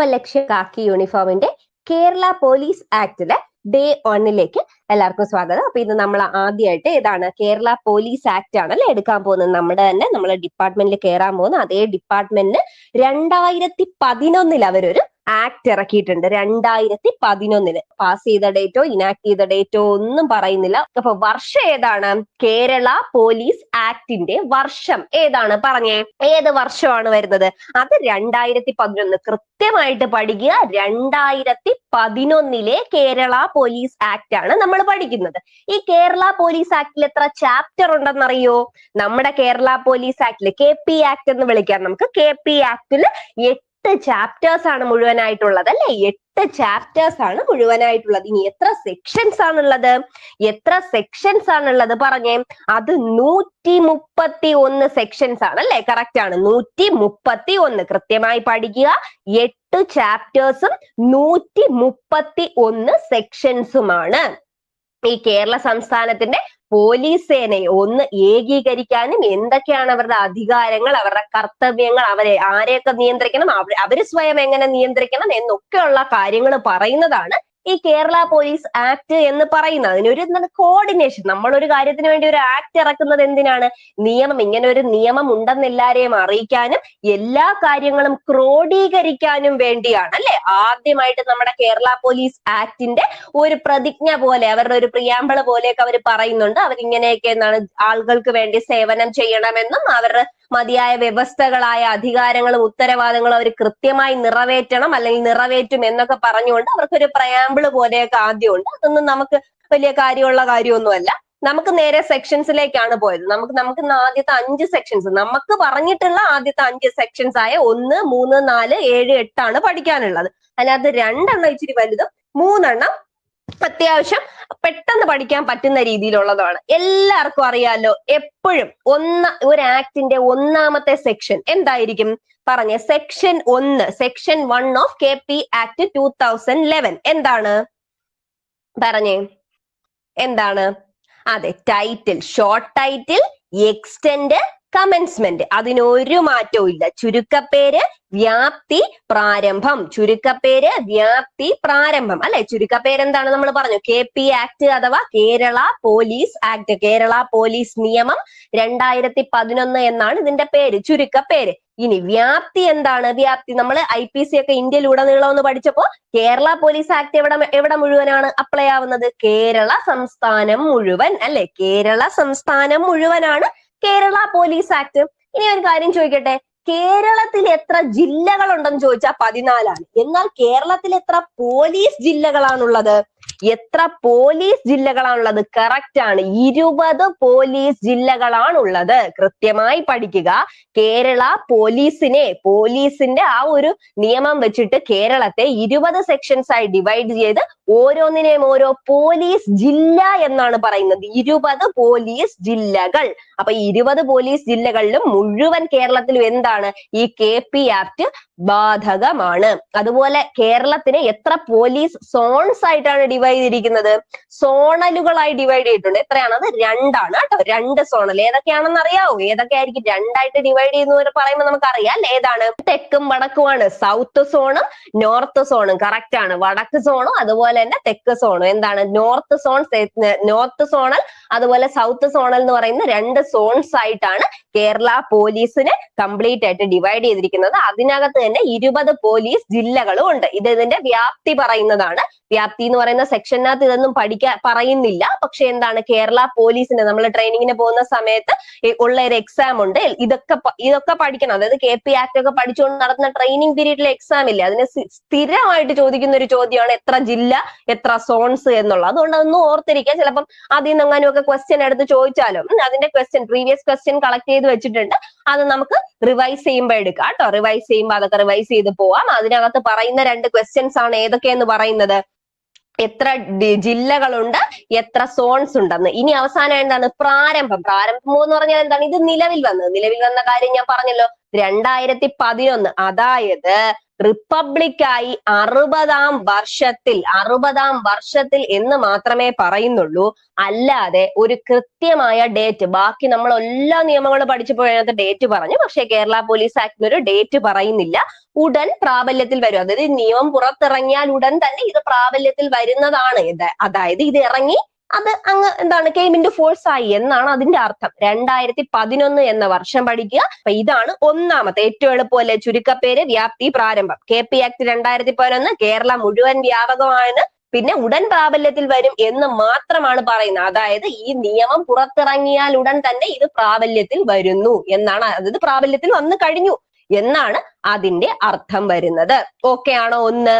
അപ്പൊ ലക്ഷ്യ കാക്കി യൂണിഫോമിന്റെ Kerala police ആക്ടിലെ day ഒന്നിലേക്ക് എല്ലാവർക്കും സ്വാഗതം. അപ്പൊ ഇന്ന് നമ്മൾ ആദ്യമായിട്ട് ഏതാണ് കേരള പോലീസ് ആക്ട് ആണ് അല്ലെ എടുക്കാൻ പോകുന്നത്. നമ്മുടെ തന്നെ നമ്മളെ ഡിപ്പാർട്ട്മെന്റിൽ കയറാൻ പോകുന്ന അതേ ഡിപ്പാർട്ട്മെന്റിന് രണ്ടായിരത്തി പതിനൊന്നിൽ അവരൊരു ആക്ട് ഇറക്കിയിട്ടുണ്ട്. രണ്ടായിരത്തി പതിനൊന്നിൽ പാസ് ചെയ്ത ഡേറ്റോ ഇനാക്ട് ചെയ്ത ഡേറ്റോ ഒന്നും പറയുന്നില്ല. അപ്പൊ വർഷം ഏതാണ്? കേരള പോലീസ് ആക്ടിന്റെ വർഷം. ഏതാണ്? പറഞ്ഞേ. ഏത് വർഷമാണ് വരുന്നത്? അത് രണ്ടായിരത്തി പതിനൊന്ന് കൃത്യമായിട്ട് പഠിക്കുക. രണ്ടായിരത്തി പതിനൊന്നിലെ കേരള പോലീസ് ആക്ട് ആണ് നമ്മൾ പഠിക്കുന്നത്. ഈ കേരള പോലീസ് ആക്ടിൽ എത്ര ചാപ്റ്റർ ഉണ്ടെന്നറിയോ? നമ്മുടെ കേരള പോലീസ് ആക്ടിൽ കെ പി ആക്ട് എന്ന് വിളിക്കാം. നമുക്ക് കെ പി ആക്ടിൽ എട്ട് ചാപ്റ്റേഴ്സ് ആണ് മുഴുവനായിട്ടുള്ളത് അല്ലെ എട്ട് ചാപ്റ്റേഴ്സ് ആണ് മുഴുവനായിട്ടുള്ളത്. ഇനി എത്ര സെക്ഷൻസ് ആണുള്ളത്? എത്ര സെക്ഷൻസ് ആണുള്ളത് പറഞ്ഞേ? അത് നൂറ്റി മുപ്പത്തി ഒന്ന് സെക്ഷൻസ് ആണ് അല്ലെ? കറക്റ്റ് ആണ്. നൂറ്റി മുപ്പത്തി ഒന്ന് കൃത്യമായി പഠിക്കുക. എട്ട് ചാപ്റ്റേഴ്സും നൂറ്റി മുപ്പത്തി ഒന്ന് സെക്ഷൻസുമാണ് ഈ കേരള സംസ്ഥാനത്തിന്റെ പോലീസ് സേനയെ ഒന്ന് ഏകീകരിക്കാനും എന്തൊക്കെയാണ് അവരുടെ അധികാരങ്ങൾ അവരുടെ കർത്തവ്യങ്ങൾ അവരെ ആരെയൊക്കെ നിയന്ത്രിക്കണം അവർ സ്വയം എങ്ങനെ നിയന്ത്രിക്കണം എന്നൊക്കെയുള്ള കാര്യങ്ങൾ പറയുന്നതാണ് ഈ കേരള പോലീസ് ആക്ട് എന്ന് പറയുന്നത് അതിനൊരു എന്താണ് കോർഡിനേഷൻ നമ്മൾ ഒരു കാര്യത്തിന് വേണ്ടി ഒരു ആക്ട് ഇറക്കുന്നത് എന്തിനാണ്? നിയമം. ഇങ്ങനെ ഒരു നിയമം ഉണ്ടെന്ന് എല്ലാരെയും അറിയിക്കാനും എല്ലാ കാര്യങ്ങളും ക്രോഡീകരിക്കാനും വേണ്ടിയാണ് അല്ലെ? ആദ്യമായിട്ട് നമ്മുടെ കേരള പോലീസ് ആക്ടിന്റെ ഒരു പ്രതിജ്ഞ പോലെ അവരുടെ ഒരു പ്രിയാമ്പിള പോലെയൊക്കെ അവർ പറയുന്നുണ്ട്. അവരിങ്ങനെയൊക്കെ എന്താണ് ആളുകൾക്ക് വേണ്ടി സേവനം ചെയ്യണമെന്നും അവരുടെ മതിയായ വ്യവസ്ഥകളായ അധികാരങ്ങളും ഉത്തരവാദങ്ങളും അവർ കൃത്യമായി നിറവേറ്റണം അല്ലെങ്കിൽ നിറവേറ്റും എന്നൊക്കെ പറഞ്ഞുകൊണ്ട് അവർക്കൊരു പ്രയാമ്പിൾ പോലെയൊക്കെ ആദ്യമുണ്ട്. അതൊന്നും നമുക്ക് വലിയ കാര്യമുള്ള കാര്യമൊന്നുമല്ല. നമുക്ക് നേരെ സെക്ഷൻസിലേക്കാണ് പോയത്. നമുക്ക് നമുക്ക് ആദ്യത്തെ അഞ്ച് സെക്ഷൻസ് നമുക്ക് പറഞ്ഞിട്ടുള്ള ആദ്യത്തെ അഞ്ച് സെക്ഷൻസ് ആയ ഒന്ന് മൂന്ന് നാല് ഏഴ് എട്ടാണ് പഠിക്കാനുള്ളത്. അതിനകത്ത് രണ്ടെണ്ണം ഇച്ചിരി വലുതും മൂന്നെണ്ണം അത്യാവശ്യം പെട്ടെന്ന് പഠിക്കാൻ പറ്റുന്ന രീതിയിലുള്ളതാണ്. എല്ലാവർക്കും അറിയാലോ എപ്പോഴും ഒന്ന ഒരു ആക്ടിന്റെ ഒന്നാമത്തെ സെക്ഷൻ എന്തായിരിക്കും? പറഞ്ഞ സെക്ഷൻ ഒന്ന് section one of K P act two thousand eleven എന്താണ്? പറഞ്ഞേ എന്താണ്? അതെ title short title extend commencement അതിനൊരു മാറ്റവും ഇല്ല. ചുരുക്കപ്പേര് വ്യാപ്തി പ്രാരംഭം. ചുരുക്കപ്പേര് വ്യാപ്തി പ്രാരംഭം. അല്ലെ? ചുരുക്കപ്പേര് എന്താണ് നമ്മൾ പറഞ്ഞു? കെ പി ആക്ട് അഥവാ Kerala police act. Kerala police നിയമം രണ്ടായിരത്തി പതിനൊന്ന് എന്നാണ് ഇതിന്റെ പേര്. ചുരുക്കപ്പേര്. ഇനി വ്യാപ്തി എന്താണ്? വ്യാപ്തി നമ്മൾ ഐ പി സി ഒക്കെ ഇന്ത്യയിൽ ഉടനീളം എന്ന് പഠിച്ചപ്പോ കേരള പോലീസ് ആക്ട് എവിടെ എവിടെ മുഴുവനാണ് അപ്ലൈ ആവുന്നത്? കേരള സംസ്ഥാനം മുഴുവൻ. അല്ലെ? കേരള സംസ്ഥാനം മുഴുവനാണ് കേരള പോലീസ് ആക്ട്. ഇനി ഒരു കാര്യം ചോദിക്കട്ടെ? കേരളത്തിൽ എത്ര ജില്ലകളുണ്ടെന്ന് ചോദിച്ചാൽ പതിനാലാണ്. എന്നാൽ കേരളത്തിൽ എത്ര പോലീസ് ജില്ലകളാണുള്ളത്? എത്ര പോലീസ് ജില്ലകളാണുള്ളത്? കറക്റ്റ് ആണ്. ഇരുപത് പോലീസ് ജില്ലകളാണുള്ളത്. കൃത്യമായി പഠിക്കുക. കേരള പോലീസിനെ പോലീസിന്റെ ആ ഒരു നിയമം വെച്ചിട്ട് കേരളത്തെ ഇരുപത് സെക്ഷൻസ് ആയി ഡിവൈഡ് ചെയ്ത് ഓരോന്നിനെയും ഓരോ പോലീസ് ജില്ല എന്നാണ് പറയുന്നത്. ഇരുപത് പോലീസ് ജില്ലകൾ. അപ്പൊ ഇരുപത് പോലീസ് ജില്ലകളിലും മുഴുവൻ കേരളത്തിലും എന്താണ്? ഈ കെ പി ബാധകമാണ്. അതുപോലെ കേരളത്തിന് എത്ര പോലീസ് സോൺസ് ആയിട്ടാണ് ഡിവൈഡ് ചെയ്തിരിക്കുന്നത്? സോണലുകളായി ഡിവൈഡ് ചെയ്തിട്ടുണ്ട്. എത്രയാണ്? അത് രണ്ടാണ് കേട്ടോ. രണ്ട് സോണൽ. ഏതൊക്കെയാണെന്ന് അറിയാവോ? ഏതൊക്കെ ആയിരിക്കും രണ്ടായിട്ട് ഡിവൈഡ് ചെയ്യുന്നവർ പറയുമ്പോൾ നമുക്ക് അറിയാം ഏതാണ്? തെക്കും വടക്കുമാണ്. സൗത്ത് സോണും നോർത്ത് സോണും കറക്റ്റ് ആണ്. വടക്ക് സോണും അതുപോലെ തന്നെ തെക്ക് സോണും എന്താണ്? നോർത്ത് സോൺ നോർത്ത് സോണൽ അതുപോലെ സൗത്ത് സോണൽ എന്ന് പറയുന്ന രണ്ട് സോൺസ് ആയിട്ടാണ് കേരള പോലീസിന് കംപ്ലീറ്റ് ആയിട്ട് ഡിവൈഡ് ചെയ്തിരിക്കുന്നത്. അതിനകത്ത് തന്നെ ഇരുപത് പോലീസ് ജില്ലകളും ഉണ്ട്. ഇത് ഇതിന്റെ വ്യാപ്തി പറയുന്നതാണ്. വ്യാപ്തി എന്ന് പറയുന്ന സെക്ഷനകത്ത് ഇതൊന്നും പഠിക്കാൻ പറയുന്നില്ല. പക്ഷെ എന്താണ് കേരള പോലീസിന്റെ നമ്മൾ ട്രെയിനിങ്ങിന് പോകുന്ന സമയത്ത് ഉള്ള ഒരു എക്സാം ഉണ്ട്. ഇതൊക്കെ ഇതൊക്കെ പഠിക്കണം. അതായത് കെ പി ആക്ട് ഒക്കെ പഠിച്ചുകൊണ്ട് നടത്തുന്ന ട്രെയിനിങ് പീരീഡിലെ എക്സാം ഇല്ല? അതിന് സ്ഥിരമായിട്ട് ചോദിക്കുന്ന ഒരു ചോദ്യമാണ് എത്ര ജില്ല എത്ര സോൺസ് എന്നുള്ളത് അതുകൊണ്ട് അതൊന്നും ഓർത്തിരിക്കുക. ചിലപ്പം അതിൽ നിന്നെങ്ങാനും ഒക്കെ ക്വസ്റ്റ്യൻ എടുത്ത് ചോദിച്ചാലും അതിന്റെ ക്വസ്റ്റ്യൻ പ്രീവിയസ് ക്വസ്റ്റ്യൻ കളക്ട് ചെയ്ത് വെച്ചിട്ടുണ്ട്. അത് നമുക്ക് റിവൈസ് ചെയ്യുമ്പോൾ എടുക്കാം കേട്ടോ. റിവൈസ് ചെയ്യുമ്പോൾ അതൊക്കെ റിവൈസ് ചെയ്ത് പോവാം. അതിനകത്ത് പറയുന്ന രണ്ട് ക്വസ്റ്റ്യൻസ് ആണ് ഏതൊക്കെയെന്ന് പറയുന്നത്? എത്ര ജില്ലകളുണ്ട് എത്ര സോൺസ് ഉണ്ടെന്ന്. ഇനി അവസാനം എന്താണ്? പ്രാരംഭം. പ്രാരംഭം എന്ന് പറഞ്ഞാൽ എന്താണ്? ഇത് നിലവിൽ വന്നത്. നിലവിൽ വന്ന കാര്യം ഞാൻ പറഞ്ഞല്ലോ. രണ്ടായിരത്തി പതിനൊന്ന്. അതായത് റിപ്പബ്ലിക്കായി അറുപതാം വർഷത്തിൽ അറുപതാം വർഷത്തിൽ എന്ന് മാത്രമേ പറയുന്നുള്ളൂ. അല്ലാതെ ഒരു കൃത്യമായ ഡേറ്റ് ബാക്കി നമ്മൾ എല്ലാ നിയമങ്ങളും പഠിച്ചപ്പോൾ അതിനകത്ത് ഡേറ്റ് പറഞ്ഞു. പക്ഷേ കേരള പോലീസ് ആക്ടിന് ഒരു ഡേറ്റ് പറയുന്നില്ല. ഉടൻ പ്രാബല്യത്തിൽ വരും. അതായത് നിയമം പുറത്തിറങ്ങിയാൽ ഉടൻ തന്നെ ഇത് പ്രാബല്യത്തിൽ വരുന്നതാണ്. ഇത് അതായത് ഇത് ഇറങ്ങി അത് അങ്ങ് എന്താണ് കെയിം ഇന്റു ഫോഴ്സ് ആയി എന്നാണ് അതിന്റെ അർത്ഥം. രണ്ടായിരത്തി പതിനൊന്ന് എന്ന വർഷം പഠിക്കുക. അപ്പൊ ഇതാണ് ഒന്നാമത്തെ ഏറ്റവും എളുപ്പമല്ലേ? ചുരുക്കപ്പേര് വ്യാപ്തി പ്രാരംഭം. കെ പി ആക്ട് രണ്ടായിരത്തി പതിനൊന്ന് കേരള മുഴുവൻ വ്യാപകമാണ്. പിന്നെ ഉടൻ പ്രാബല്യത്തിൽ വരും എന്ന് മാത്രമാണ് പറയുന്നത്. അതായത് ഈ നിയമം പുറത്തിറങ്ങിയാൽ ഉടൻ തന്നെ ഇത് പ്രാബല്യത്തിൽ വരുന്നു എന്നാണ്. അതായത് പ്രാബല്യത്തിൽ വന്നു കഴിഞ്ഞു എന്നാണ് അതിന്റെ അർത്ഥം വരുന്നത്. ഓക്കെ ആണോ ഒന്ന്?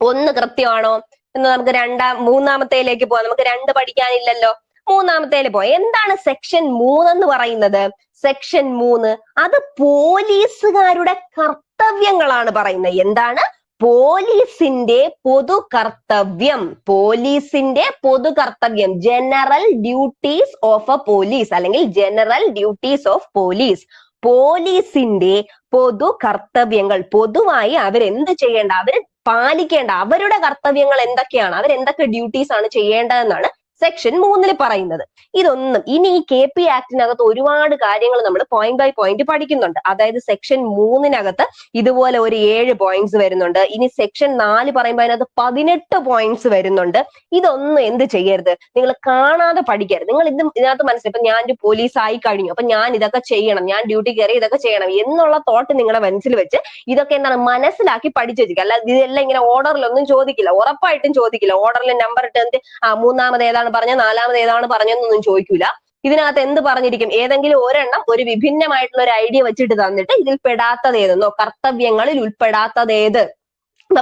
ഒന്ന് കൃത്യമാണോ? എന്ന് നമുക്ക് രണ്ടാം മൂന്നാമത്തേലേക്ക് പോവാം. നമുക്ക് രണ്ട് പഠിക്കാനില്ലല്ലോ. മൂന്നാമത്തേൽ പോവാം. എന്താണ് സെക്ഷൻ മൂന്ന് പറയുന്നത്? സെക്ഷൻ മൂന്ന് അത് പോലീസുകാരുടെ കർത്തവ്യങ്ങളാണ് പറയുന്നത്. എന്താണ്? പോലീസിന്റെ പൊതു കർത്തവ്യം പോലീസിന്റെ പൊതു കർത്തവ്യം general duties of a police അല്ലെങ്കിൽ ജനറൽ ഡ്യൂട്ടീസ് ഓഫ് പോലീസ് പോലീസിന്റെ പൊതു കർത്തവ്യങ്ങൾ പൊതുവായി അവരെന്ത് ചെയ്യേണ്ട അവർ പാലിക്കേണ്ട അവരുടെ കർത്തവ്യങ്ങൾ എന്തൊക്കെയാണ് അവരെന്തൊക്കെ ഡ്യൂട്ടീസ് ആണ് ചെയ്യേണ്ടതെന്നാണ് സെക്ഷൻ മൂന്നിൽ പറയുന്നത്. ഇതൊന്നും ഇനി ഈ കെ പി ആക്ടിനകത്ത് ഒരുപാട് കാര്യങ്ങൾ നമ്മൾ പോയിന്റ് ബൈ പോയിന്റ് പഠിക്കുന്നുണ്ട്. അതായത് സെക്ഷൻ മൂന്നിനകത്ത് ഇതുപോലെ ഒരു ഏഴ് പോയിന്റ്സ് വരുന്നുണ്ട്. ഇനി സെക്ഷൻ നാല് പറയുമ്പോൾ അതിനകത്ത് പതിനെട്ട് പോയിന്റ്സ് വരുന്നുണ്ട്. ഇതൊന്നും എന്ത് ചെയ്യരുത്? നിങ്ങൾ കാണാതെ പഠിക്കരുത്. നിങ്ങൾ ഇത് ഇതിനകത്ത് മനസ്സിലായി. ഇപ്പൊ ഞാൻ പോലീസ് ആയി കഴിഞ്ഞു. അപ്പൊ ഞാൻ ഇതൊക്കെ ചെയ്യണം. ഞാൻ ഡ്യൂട്ടി കയറി ഇതൊക്കെ ചെയ്യണം എന്നുള്ള തോട്ട് നിങ്ങളുടെ മനസ്സിൽ വെച്ച് ഇതൊക്കെ എന്താണ് മനസ്സിലാക്കി പഠിച്ചു വെച്ചിരിക്കുക അല്ല ഇതെല്ലാം ഇങ്ങനെ ഓർഡറിലൊന്നും ചോദിക്കില്ല. ഉറപ്പായിട്ടും ചോദിക്കില്ല. ഓർഡറിൽ നമ്പർ ഇട്ട് എന്ത്? മൂന്നാമത് ഏതാണ് പറഞ്ഞ നാലാമത് ഏതാണ് പറഞ്ഞതെന്നൊന്നും ചോദിക്കൂല. ഇതിനകത്ത് എന്ത് പറഞ്ഞിരിക്കും? ഏതെങ്കിലും ഒരെണ്ണം ഒരു വിഭിന്നമായിട്ടുള്ള ഒരു ഐഡിയ വെച്ചിട്ട് തന്നിട്ട് ഇതിൽ പെടാത്തത് ഏതെന്നോ കർത്തവ്യങ്ങളിൽ ഉൾപ്പെടാത്തത് ഏത്?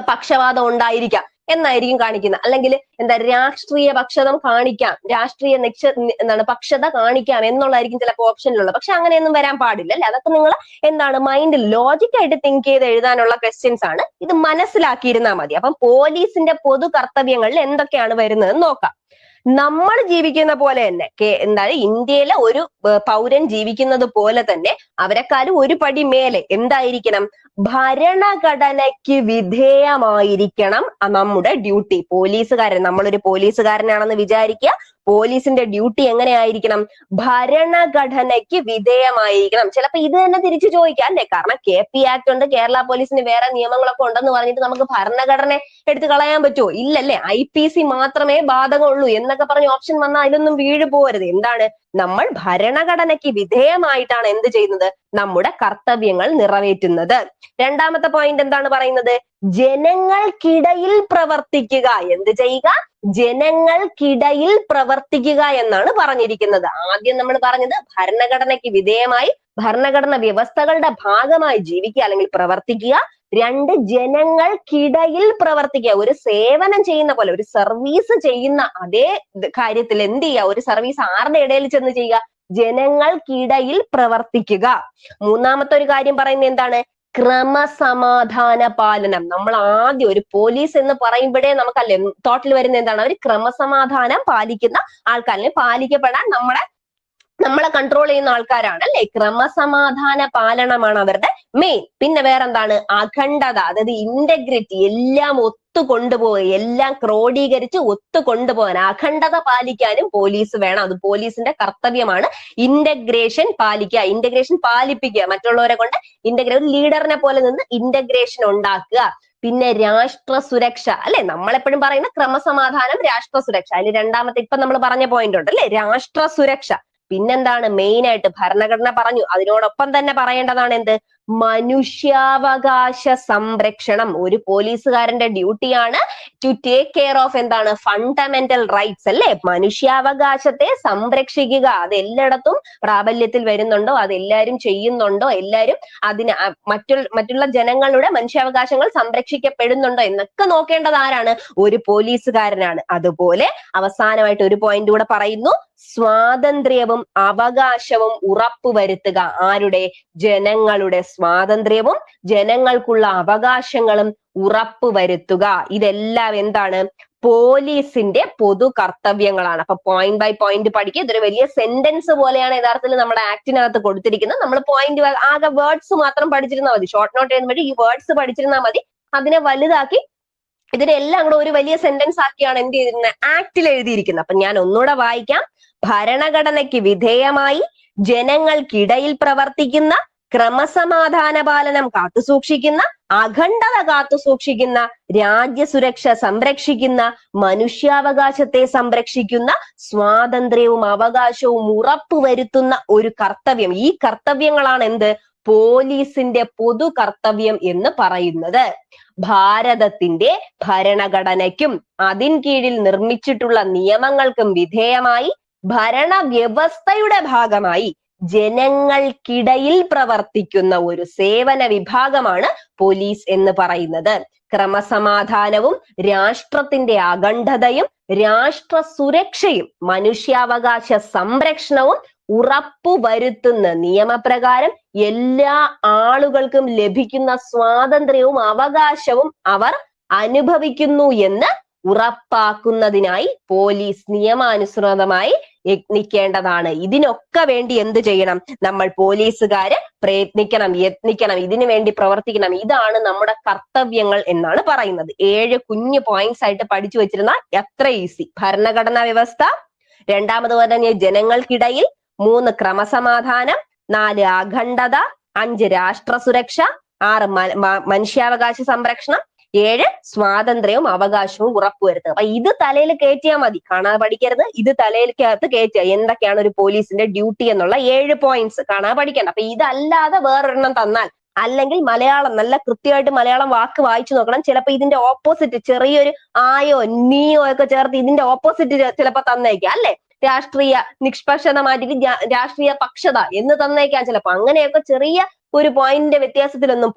പക്ഷപാതം ഉണ്ടായിരിക്കാം എന്നായിരിക്കും കാണിക്കുന്നത്. അല്ലെങ്കിൽ എന്താ രാഷ്ട്രീയ പക്ഷതം കാണിക്കാം രാഷ്ട്രീയ നിക്ഷ എന്താണ് പക്ഷത കാണിക്കാം എന്നുള്ളതായിരിക്കും ചിലപ്പോൾ ഓപ്ഷനിലുള്ളത്. പക്ഷെ അങ്ങനെയൊന്നും വരാൻ പാടില്ല അല്ലെ? അതൊക്കെ നിങ്ങൾ എന്താണ് മൈൻഡ് ലോജിക്കായിട്ട് തിങ്ക് ചെയ്ത് എഴുതാനുള്ള ക്വസ്റ്റ്യൻസ് ആണ്. ഇത് മനസ്സിലാക്കിയിരുന്നാൽ മതി. അപ്പം പോലീസിന്റെ പൊതു കർത്തവ്യങ്ങളിൽ എന്തൊക്കെയാണ് വരുന്നത് നോക്കാം. നമ്മൾ ജീവിക്കുന്ന പോലെ തന്നെ കേ- എന്താണ് ഇന്ത്യയിലെ ഒരു പൗരൻ ജീവിക്കുന്നത് പോലെ തന്നെ അവരെക്കാളും ഒരു പടി മേലെ എന്തായിരിക്കണം? ഭരണഘടനയ്ക്ക് വിധേയമായിരിക്കണം നമ്മുടെ ഡ്യൂട്ടി. പോലീസുകാരൻ നമ്മളൊരു പോലീസുകാരനാണെന്ന് വിചാരിക്കുക പോലീസിന്റെ ഡ്യൂട്ടി എങ്ങനെയായിരിക്കണം? ഭരണഘടനയ്ക്ക് വിധേയമായിരിക്കണം. ചിലപ്പോ ഇത് തന്നെ തിരിച്ചു ചോദിക്കാം അല്ലേ? കാരണം കെ പി ആക്ട് ഉണ്ട് കേരള പോലീസിന് വേറെ നിയമങ്ങളൊക്കെ ഉണ്ടെന്ന് പറഞ്ഞിട്ട് നമുക്ക് ഭരണഘടന എടുത്തു കളയാൻ പറ്റുമോ ഇല്ലല്ലേ. ഐ പി സി മാത്രമേ ബാധകമുള്ളൂ എന്നൊക്കെ പറഞ്ഞ ഓപ്ഷൻ വന്നാൽ അതിലൊന്നും വീഴു പോരുത് എന്താണ്? നമ്മൾ ഭരണഘടനയ്ക്ക് വിധേയമായിട്ടാണ് എന്ത് ചെയ്യുന്നത്? നമ്മുടെ കർത്തവ്യങ്ങൾ നിറവേറ്റുന്നത്. രണ്ടാമത്തെ പോയിന്റ് എന്താണ് പറയുന്നത്? ജനങ്ങൾക്കിടയിൽ പ്രവർത്തിക്കുക. എന്ത് ചെയ്യുക? ജനങ്ങൾക്കിടയിൽ പ്രവർത്തിക്കുക എന്നാണ് പറഞ്ഞിരിക്കുന്നത്. ആദ്യം നമ്മൾ പറഞ്ഞത് ഭരണഘടനയ്ക്ക് വിധേയമായി ഭരണഘടന വ്യവസ്ഥകളുടെ ഭാഗമായി ജീവിക്കുക അല്ലെങ്കിൽ പ്രവർത്തിക്കുക. രണ്ട് ജനങ്ങൾക്കിടയിൽ പ്രവർത്തിക്കുക. ഒരു സേവനം ചെയ്യുന്ന പോലെ ഒരു സർവീസ് ചെയ്യുന്ന അതേ കാര്യത്തിൽ എന്ത് ചെയ്യുക? ഒരു സർവീസ് ആരുടെ ഇടയിൽ ചെന്ന് ചെയ്യുക? ജനങ്ങൾക്കിടയിൽ പ്രവർത്തിക്കുക. മൂന്നാമത്തെ ഒരു കാര്യം പറയുന്നത് എന്താണ്? ക്രമസമാധാന പാലനം. നമ്മൾ ആദ്യം ഒരു പോലീസ് എന്ന് പറയുമ്പോഴേ നമുക്കല്ലേ തോട്ടിൽ വരുന്ന എന്താണ്? അവർ ക്രമസമാധാനം പാലിക്കുന്ന ആൾക്കാർ അല്ലെങ്കിൽ പാലിക്കപ്പെടാൻ നമ്മളെ നമ്മളെ കൺട്രോൾ ചെയ്യുന്ന ആൾക്കാരാണ് അല്ലെ? ക്രമസമാധാന പാലനമാണ് അവരുടെ മെയിൻ പിന്നെ വേറെന്താണ്? അഖണ്ഡത അതായത് ഇന്റഗ്രിറ്റി എല്ലാം കൊണ്ടുപോവുക എല്ലാം ക്രോഡീകരിച്ച് ഒത്തു കൊണ്ടുപോകാൻ അഖണ്ഡത പാലിക്കാനും പോലീസ് വേണം. അത് പോലീസിന്റെ കർത്തവ്യമാണ്. ഇന്റഗ്രേഷൻ പാലിക്കുക ഇന്റഗ്രേഷൻ പാലിപ്പിക്കുക. മറ്റുള്ളവരെ കൊണ്ട് ഇന്റഗ്രേ ഒരു ലീഡറിനെ പോലെ നിന്ന് ഇന്റഗ്രേഷൻ ഉണ്ടാക്കുക. പിന്നെ രാഷ്ട്ര സുരക്ഷ അല്ലെ? നമ്മളെപ്പോഴും പറയുന്ന ക്രമസമാധാനം രാഷ്ട്ര സുരക്ഷ. അതിൽ രണ്ടാമത്തെ ഇപ്പൊ നമ്മൾ പറഞ്ഞ പോയിന്റ് ഉണ്ട് അല്ലെ? രാഷ്ട്ര സുരക്ഷ. പിന്നെന്താണ്? മെയിൻ ആയിട്ട് ഭരണഘടന പറഞ്ഞു. അതിനോടൊപ്പം തന്നെ പറയേണ്ടതാണ് എന്ത്? മനുഷ്യാവകാശ സംരക്ഷണം. ഒരു പോലീസുകാരന്റെ ഡ്യൂട്ടിയാണ് ടു ടേക്ക് കെയർ ഓഫ് എന്താണ്? ഫണ്ടമെന്റൽ റൈറ്റ്സ് അല്ലെ? മനുഷ്യാവകാശത്തെ സംരക്ഷിക്കുക. അത് എല്ലായിടത്തും പ്രാബല്യത്തിൽ വരുന്നുണ്ടോ? അത് എല്ലാവരും ചെയ്യുന്നുണ്ടോ? എല്ലാവരും അതിന് മറ്റുള്ള മറ്റുള്ള ജനങ്ങളുടെ മനുഷ്യാവകാശങ്ങൾ സംരക്ഷിക്കപ്പെടുന്നുണ്ടോ എന്നൊക്കെ നോക്കേണ്ടത് ആരാണ്? ഒരു പോലീസുകാരനാണ്. അതുപോലെ അവസാനമായിട്ട് ഒരു പോയിന്റ് കൂടെ പറയുന്നു. സ്വാതന്ത്ര്യവും അവകാശവും ഉറപ്പുവരുത്തുക ആരുടെ? ജനങ്ങളുടെ സ്വാതന്ത്ര്യവും ജനങ്ങൾക്കുള്ള അവകാശങ്ങളും ഉറപ്പുവരുത്തുക ഇതെല്ലാം എന്താണ്? പോലീസിന്റെ പൊതു കർത്തവ്യങ്ങളാണ്. അപ്പൊ പോയിന്റ് ബൈ പോയിന്റ് പഠിക്കുക. ഇതൊരു വലിയ സെന്റൻസ് പോലെയാണ് യഥാർത്ഥത്തിൽ നമ്മുടെ ആക്ടിനകത്ത് കൊടുത്തിരിക്കുന്നത്. നമ്മൾ പോയിന്റ് ആകെ വേർഡ്സ് മാത്രം പഠിച്ചിരുന്നാൽ മതി. ഷോർട്ട് നോട്ട് എഴുതുമ്പോൾ ഈ വേർഡ്സ് പഠിച്ചിരുന്നാൽ മതി. അതിനെ വലുതാക്കി ഇതിനെല്ലാം കൂടെ ഒരു വലിയ സെന്റൻസ് ആക്കിയാണ് എന്ത് ചെയ്തിരുന്നത് ആക്ടിൽ എഴുതിയിരിക്കുന്നത്. അപ്പൊ ഞാൻ ഒന്നുകൂടെ വായിക്കാം. ഭരണഘടനയ്ക്ക് വിധേയമായി ജനങ്ങൾക്കിടയിൽ പ്രവർത്തിക്കുന്ന ക്രമസമാധാന പാലനം കാത്തുസൂക്ഷിക്കുന്ന അഖണ്ഡത കാത്തുസൂക്ഷിക്കുന്ന രാജ്യസുരക്ഷ സംരക്ഷിക്കുന്ന മനുഷ്യാവകാശത്തെ സംരക്ഷിക്കുന്ന സ്വാതന്ത്ര്യവും അവകാശവും ഉറപ്പുവരുത്തുന്ന ഒരു കർത്തവ്യം. ഈ കർത്തവ്യങ്ങളാണ് എന്ത്? പോലീസിന്റെ പൊതു കർത്തവ്യം എന്ന് പറയുന്നത്. ഭാരതത്തിന്റെ ഭരണഘടനയ്ക്കും അതിൻ കീഴിൽ നിർമ്മിച്ചിട്ടുള്ള നിയമങ്ങൾക്കും വിധേയമായി ഭരണവ്യവസ്ഥയുടെ ഭാഗമായി ജനങ്ങൾക്കിടയിൽ പ്രവർത്തിക്കുന്ന ഒരു സേവന വിഭാഗമാണ് പോലീസ് എന്ന് പറയുന്നത്. ക്രമസമാധാനവും രാഷ്ട്രത്തിന്റെ അഖണ്ഡതയും രാഷ്ട്ര സുരക്ഷയും മനുഷ്യാവകാശ സംരക്ഷണവും ഉറപ്പുവരുത്തുന്ന നിയമപ്രകാരം എല്ലാ ആളുകൾക്കും ലഭിക്കുന്ന സ്വാതന്ത്ര്യവും അവകാശവും അവർ അനുഭവിക്കുന്നു എന്ന് ഉറപ്പാക്കുന്നതിനായി പോലീസ് നിയമാനുസൃതമായി യത്നിക്കേണ്ടതാണ്. ഇതിനൊക്കെ വേണ്ടി എന്ത് ചെയ്യണം? നമ്മൾ പോലീസുകാര് പ്രയത്നിക്കണം യത്നിക്കണം ഇതിനു വേണ്ടി പ്രവർത്തിക്കണം. ഇതാണ് നമ്മുടെ കർത്തവ്യങ്ങൾ എന്നാണ് പറയുന്നത്. ഏഴ് കുഞ്ഞു പോയിന്റ്സ് ആയിട്ട് പഠിച്ചു വെച്ചിരുന്ന എത്ര ഈസി ഭരണഘടനാ വ്യവസ്ഥ രണ്ടാമത് പറഞ്ഞ ജനങ്ങൾക്കിടയിൽ മൂന്ന് ക്രമസമാധാനം നാല് അഖണ്ഡത അഞ്ച് രാഷ്ട്ര സുരക്ഷ ആറ് മനുഷ്യാവകാശ സംരക്ഷണം ഏഴ് സ്വാതന്ത്ര്യവും അവകാശവും ഉറപ്പുവരുത്തുക. അപ്പൊ ഇത് തലയിൽ കയറ്റിയാൽ മതി. കാണാതെ പഠിക്കരുത്. ഇത് തലയിലേക്കകത്ത് കയറ്റുക. എന്തൊക്കെയാണ് ഒരു പോലീസിന്റെ ഡ്യൂട്ടി എന്നുള്ള ഏഴ് പോയിന്റ്സ് കാണാതെ പഠിക്കണ്ട. അപ്പൊ ഇതല്ലാതെ വേറൊരെണ്ണം തന്നാൽ അല്ലെങ്കിൽ മലയാളം നല്ല കൃത്യമായിട്ട് മലയാളം വാക്ക് വായിച്ചു നോക്കണം. ചിലപ്പോൾ ഇതിന്റെ ഓപ്പോസിറ്റ് ചെറിയൊരു ആയോ നീയോ ഒക്കെ ചേർത്ത് ഇതിന്റെ ഓപ്പോസിറ്റ് ചിലപ്പോൾ തന്നേക്കാം അല്ലേ? രാഷ്ട്രീയ നിഷ്പക്ഷത മാറ്റിട്ട് രാഷ്ട്രീയ പക്ഷത എന്ന് തന്നേക്കാം ചിലപ്പോ. അങ്ങനെയൊക്കെ ചെറിയ ഒരു പോയിന്റിന്റെ വ്യത്യാസത്തിലൊന്നും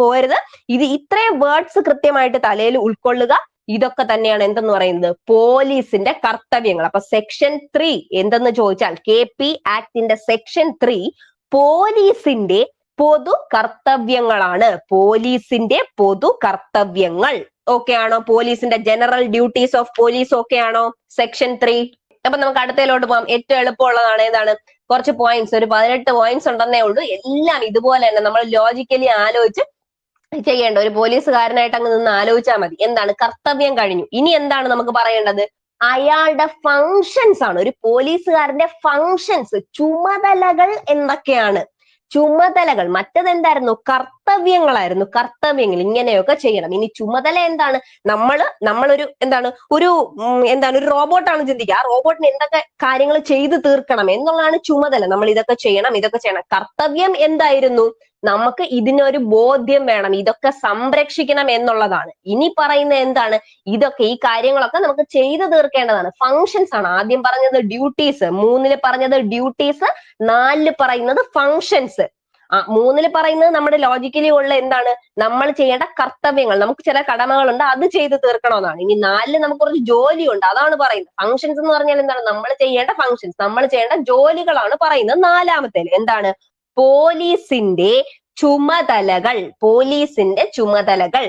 പോകരുത്. ഇത് ഇത്രയും വേർഡ്സ് കൃത്യമായിട്ട് തലയിൽ ഉൾക്കൊള്ളുക. ഇതൊക്കെ തന്നെയാണ് എന്തെന്ന് പറയുന്നത്? പോലീസിന്റെ കർത്തവ്യങ്ങൾ. അപ്പൊ സെക്ഷൻ ത്രീ എന്തെന്ന് ചോദിച്ചാൽ കെ പി ആക്ടിന്റെ സെക്ഷൻ ത്രീ പോലീസിന്റെ പൊതു കർത്തവ്യങ്ങളാണ്. പോലീസിന്റെ പൊതു കർത്തവ്യങ്ങൾ. ഓക്കെ ആണോ? പോലീസിന്റെ general duties of police okay ആണോ? സെക്ഷൻ ത്രീ അപ്പൊ നമുക്ക് അടുത്തതിലോട്ട് പോകാം. ഏറ്റവും എളുപ്പമുള്ളതാണ് ഏതാണ്? കുറച്ച് പോയിന്റ്സ് ഒരു പതിനെട്ട് പോയിന്റ്സ് ഉണ്ടെന്നേ ഉള്ളൂ. എല്ലാം ഇതുപോലെ തന്നെ നമ്മൾ ലോജിക്കലി ആലോചിച്ച് ചെയ്യേണ്ട. ഒരു പോലീസുകാരനായിട്ട് അങ്ങ് നിന്ന് ആലോചിച്ചാൽ മതി. എന്താണ്? കർത്തവ്യം കഴിഞ്ഞു. ഇനി എന്താണ് നമുക്ക് പറയേണ്ടത്? അയാളുടെ ഫങ്ഷൻസ് ആണ്. ഒരു പോലീസുകാരന്റെ ഫങ്ഷൻസ് ചുമതലകൾ എന്തൊക്കെയാണ് ചുമതലകൾ. മറ്റത് എന്തായിരുന്നു കർത്തവ്യങ്ങളായിരുന്നു. കർത്തവ്യങ്ങൾ. ഇങ്ങനെയൊക്കെ ചെയ്യണം. ഇനി ചുമതല എന്താണ്? നമ്മൾ നമ്മളൊരു എന്താണ്? ഒരു എന്താണ്? ഒരു റോബോട്ടാണ് ചിന്തിക്കുക. ആ റോബോട്ടിന് എന്തൊക്കെ കാര്യങ്ങൾ ചെയ്തു തീർക്കണം? എന്നുള്ളതാണ് ചുമതല. നമ്മൾ ഇതൊക്കെ ചെയ്യണം ഇതൊക്കെ ചെയ്യണം. കർത്തവ്യം എന്തായിരുന്നു? നമുക്ക് ഇതിനൊരു ബോധ്യം വേണം. ഇതൊക്കെ സംരക്ഷിക്കണം എന്നുള്ളതാണ്. ഇനി പറയുന്ന എന്താണ്? ഇതൊക്കെ ഈ കാര്യങ്ങളൊക്കെ നമുക്ക് ചെയ്തു തീർക്കേണ്ടതാണ്. ഫങ്ഷൻസ് ആണ്. ആദ്യം പറഞ്ഞത് ഡ്യൂട്ടീസ് മൂന്നിൽ പറഞ്ഞത് ഡ്യൂട്ടീസ് നാലിൽ പറയുന്നത് ഫങ്ഷൻസ് ആ മൂന്നിൽ പറയുന്നത് നമ്മുടെ ലോജിക്കലി ഉള്ള എന്താണ്? നമ്മൾ ചെയ്യേണ്ട കർത്തവ്യങ്ങൾ. നമുക്ക് ചില കടമകളുണ്ട്. അത് ചെയ്ത് തീർക്കണമെന്നാണ്. ഇനി നാലിൽ നമുക്ക് കുറച്ച് ജോലിയുണ്ട്. അതാണ് പറയുന്നത്. ഫങ്ഷൻസ് എന്ന് പറഞ്ഞാൽ എന്താണ്? നമ്മൾ ചെയ്യേണ്ട ഫങ്ഷൻസ് നമ്മൾ ചെയ്യേണ്ട ജോലികളാണ് പറയുന്നത് നാലാമത്തേൽ. എന്താണ്? പോലീസിന്റെ ചുമതലകൾ പോലീസിന്റെ ചുമതലകൾ.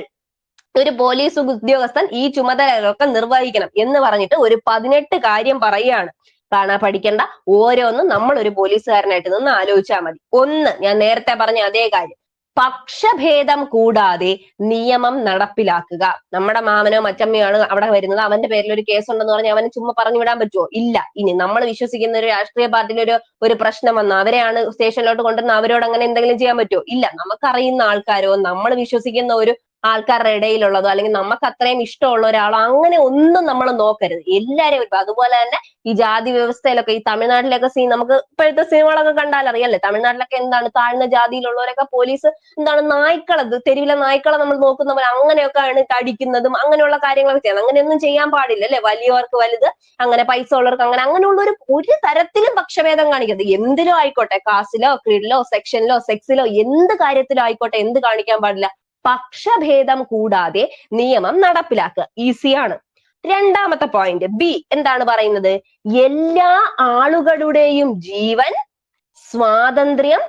ഒരു പോലീസ് ഉദ്യോഗസ്ഥൻ ഈ ചുമതലകളൊക്കെ നിർവഹിക്കണം എന്ന് പറഞ്ഞിട്ട് ഒരു പതിനെട്ട് കാര്യം പറയുകയാണ്. കാണാ പഠിക്കേണ്ട. ഓരോന്നും നമ്മൾ ഒരു പോലീസുകാരനായിട്ട് നിന്ന് ആലോചിച്ചാൽ മതി. ഒന്ന് ഞാൻ നേരത്തെ പറഞ്ഞ അതേ കാര്യം. പക്ഷഭേദം കൂടാതെ നിയമം നടപ്പിലാക്കുക. നമ്മുടെ മാമനോ മച്ചമ്മയോ ആണ് അവിടെ വരുന്നത്. അവന്റെ പേരിൽ ഒരു കേസ് ഉണ്ടെന്ന് പറഞ്ഞാൽ അവനെ ചുമ്മാ പറഞ്ഞു വിടാൻ പറ്റുമോ ഇല്ല. ഇനി നമ്മൾ വിശ്വസിക്കുന്ന ഒരു രാഷ്ട്രീയ പാർട്ടിയിൽ ഒരു ഒരു പ്രശ്നം വന്നു. അവരെയാണ് സ്റ്റേഷനിലോട്ട് കൊണ്ടുവന്ന് അവരോട് അങ്ങനെ എന്തെങ്കിലും ചെയ്യാൻ പറ്റുമോ ഇല്ല. നമുക്കറിയുന്ന ആൾക്കാരോ നമ്മൾ വിശ്വസിക്കുന്ന ഒരു ആൾക്കാരുടെ ഇടയിലുള്ളതോ അല്ലെങ്കിൽ നമുക്ക് അത്രയും ഇഷ്ടമുള്ള ഒരാളോ അങ്ങനെ ഒന്നും നമ്മൾ നോക്കരുത്. എല്ലാരെയും ഇപ്പൊ അതുപോലെ തന്നെ ഈ ജാതി വ്യവസ്ഥയിലൊക്കെ ഈ തമിഴ്നാട്ടിലൊക്കെ സീൻ നമുക്ക് ഇപ്പോഴത്തെ സിനിമകളൊക്കെ കണ്ടാൽ അറിയല്ലേ തമിഴ്നാട്ടിലൊക്കെ എന്താണ് താഴ്ന്ന ജാതിയിലുള്ളവരൊക്കെ പോലീസ് എന്താണ് നായ്ക്കളത് തെരുവിലെ നായ്ക്കളെ നമ്മൾ നോക്കുന്ന പോലെ അങ്ങനെയൊക്കെ ആണ് അടിക്കുന്നതും അങ്ങനെയുള്ള കാര്യങ്ങളൊക്കെ ചെയ്യുന്നത്. അങ്ങനെയൊന്നും ചെയ്യാൻ പാടില്ല അല്ലെ? വലിയവർക്ക് വലുത് അങ്ങനെ പൈസ ഉള്ളവർക്ക് അങ്ങനെ അങ്ങനെയുള്ള ഒരു ഒരു തരത്തിലും പക്ഷഭേദം കാണിക്കരുത്. എന്തിലും ആയിക്കോട്ടെ കാസിലോ ക്രീഡിലോ സെക്ഷനിലോ സെക്സിലോ എന്ത് കാര്യത്തിലോ ആയിക്കോട്ടെ എന്ത് കാണിക്കാൻ പാടില്ല. പക്ഷഭേദം കൂടാതെ നിയമം നടപ്പിലാക്കുക. ഈസിയാണ് രണ്ടാമത്തെ പോയിന്റ് ബി എന്താണ് പറയുന്നത്? എല്ലാ ആളുകളുടെയും ജീവൻ സ്വാതന്ത്ര്യം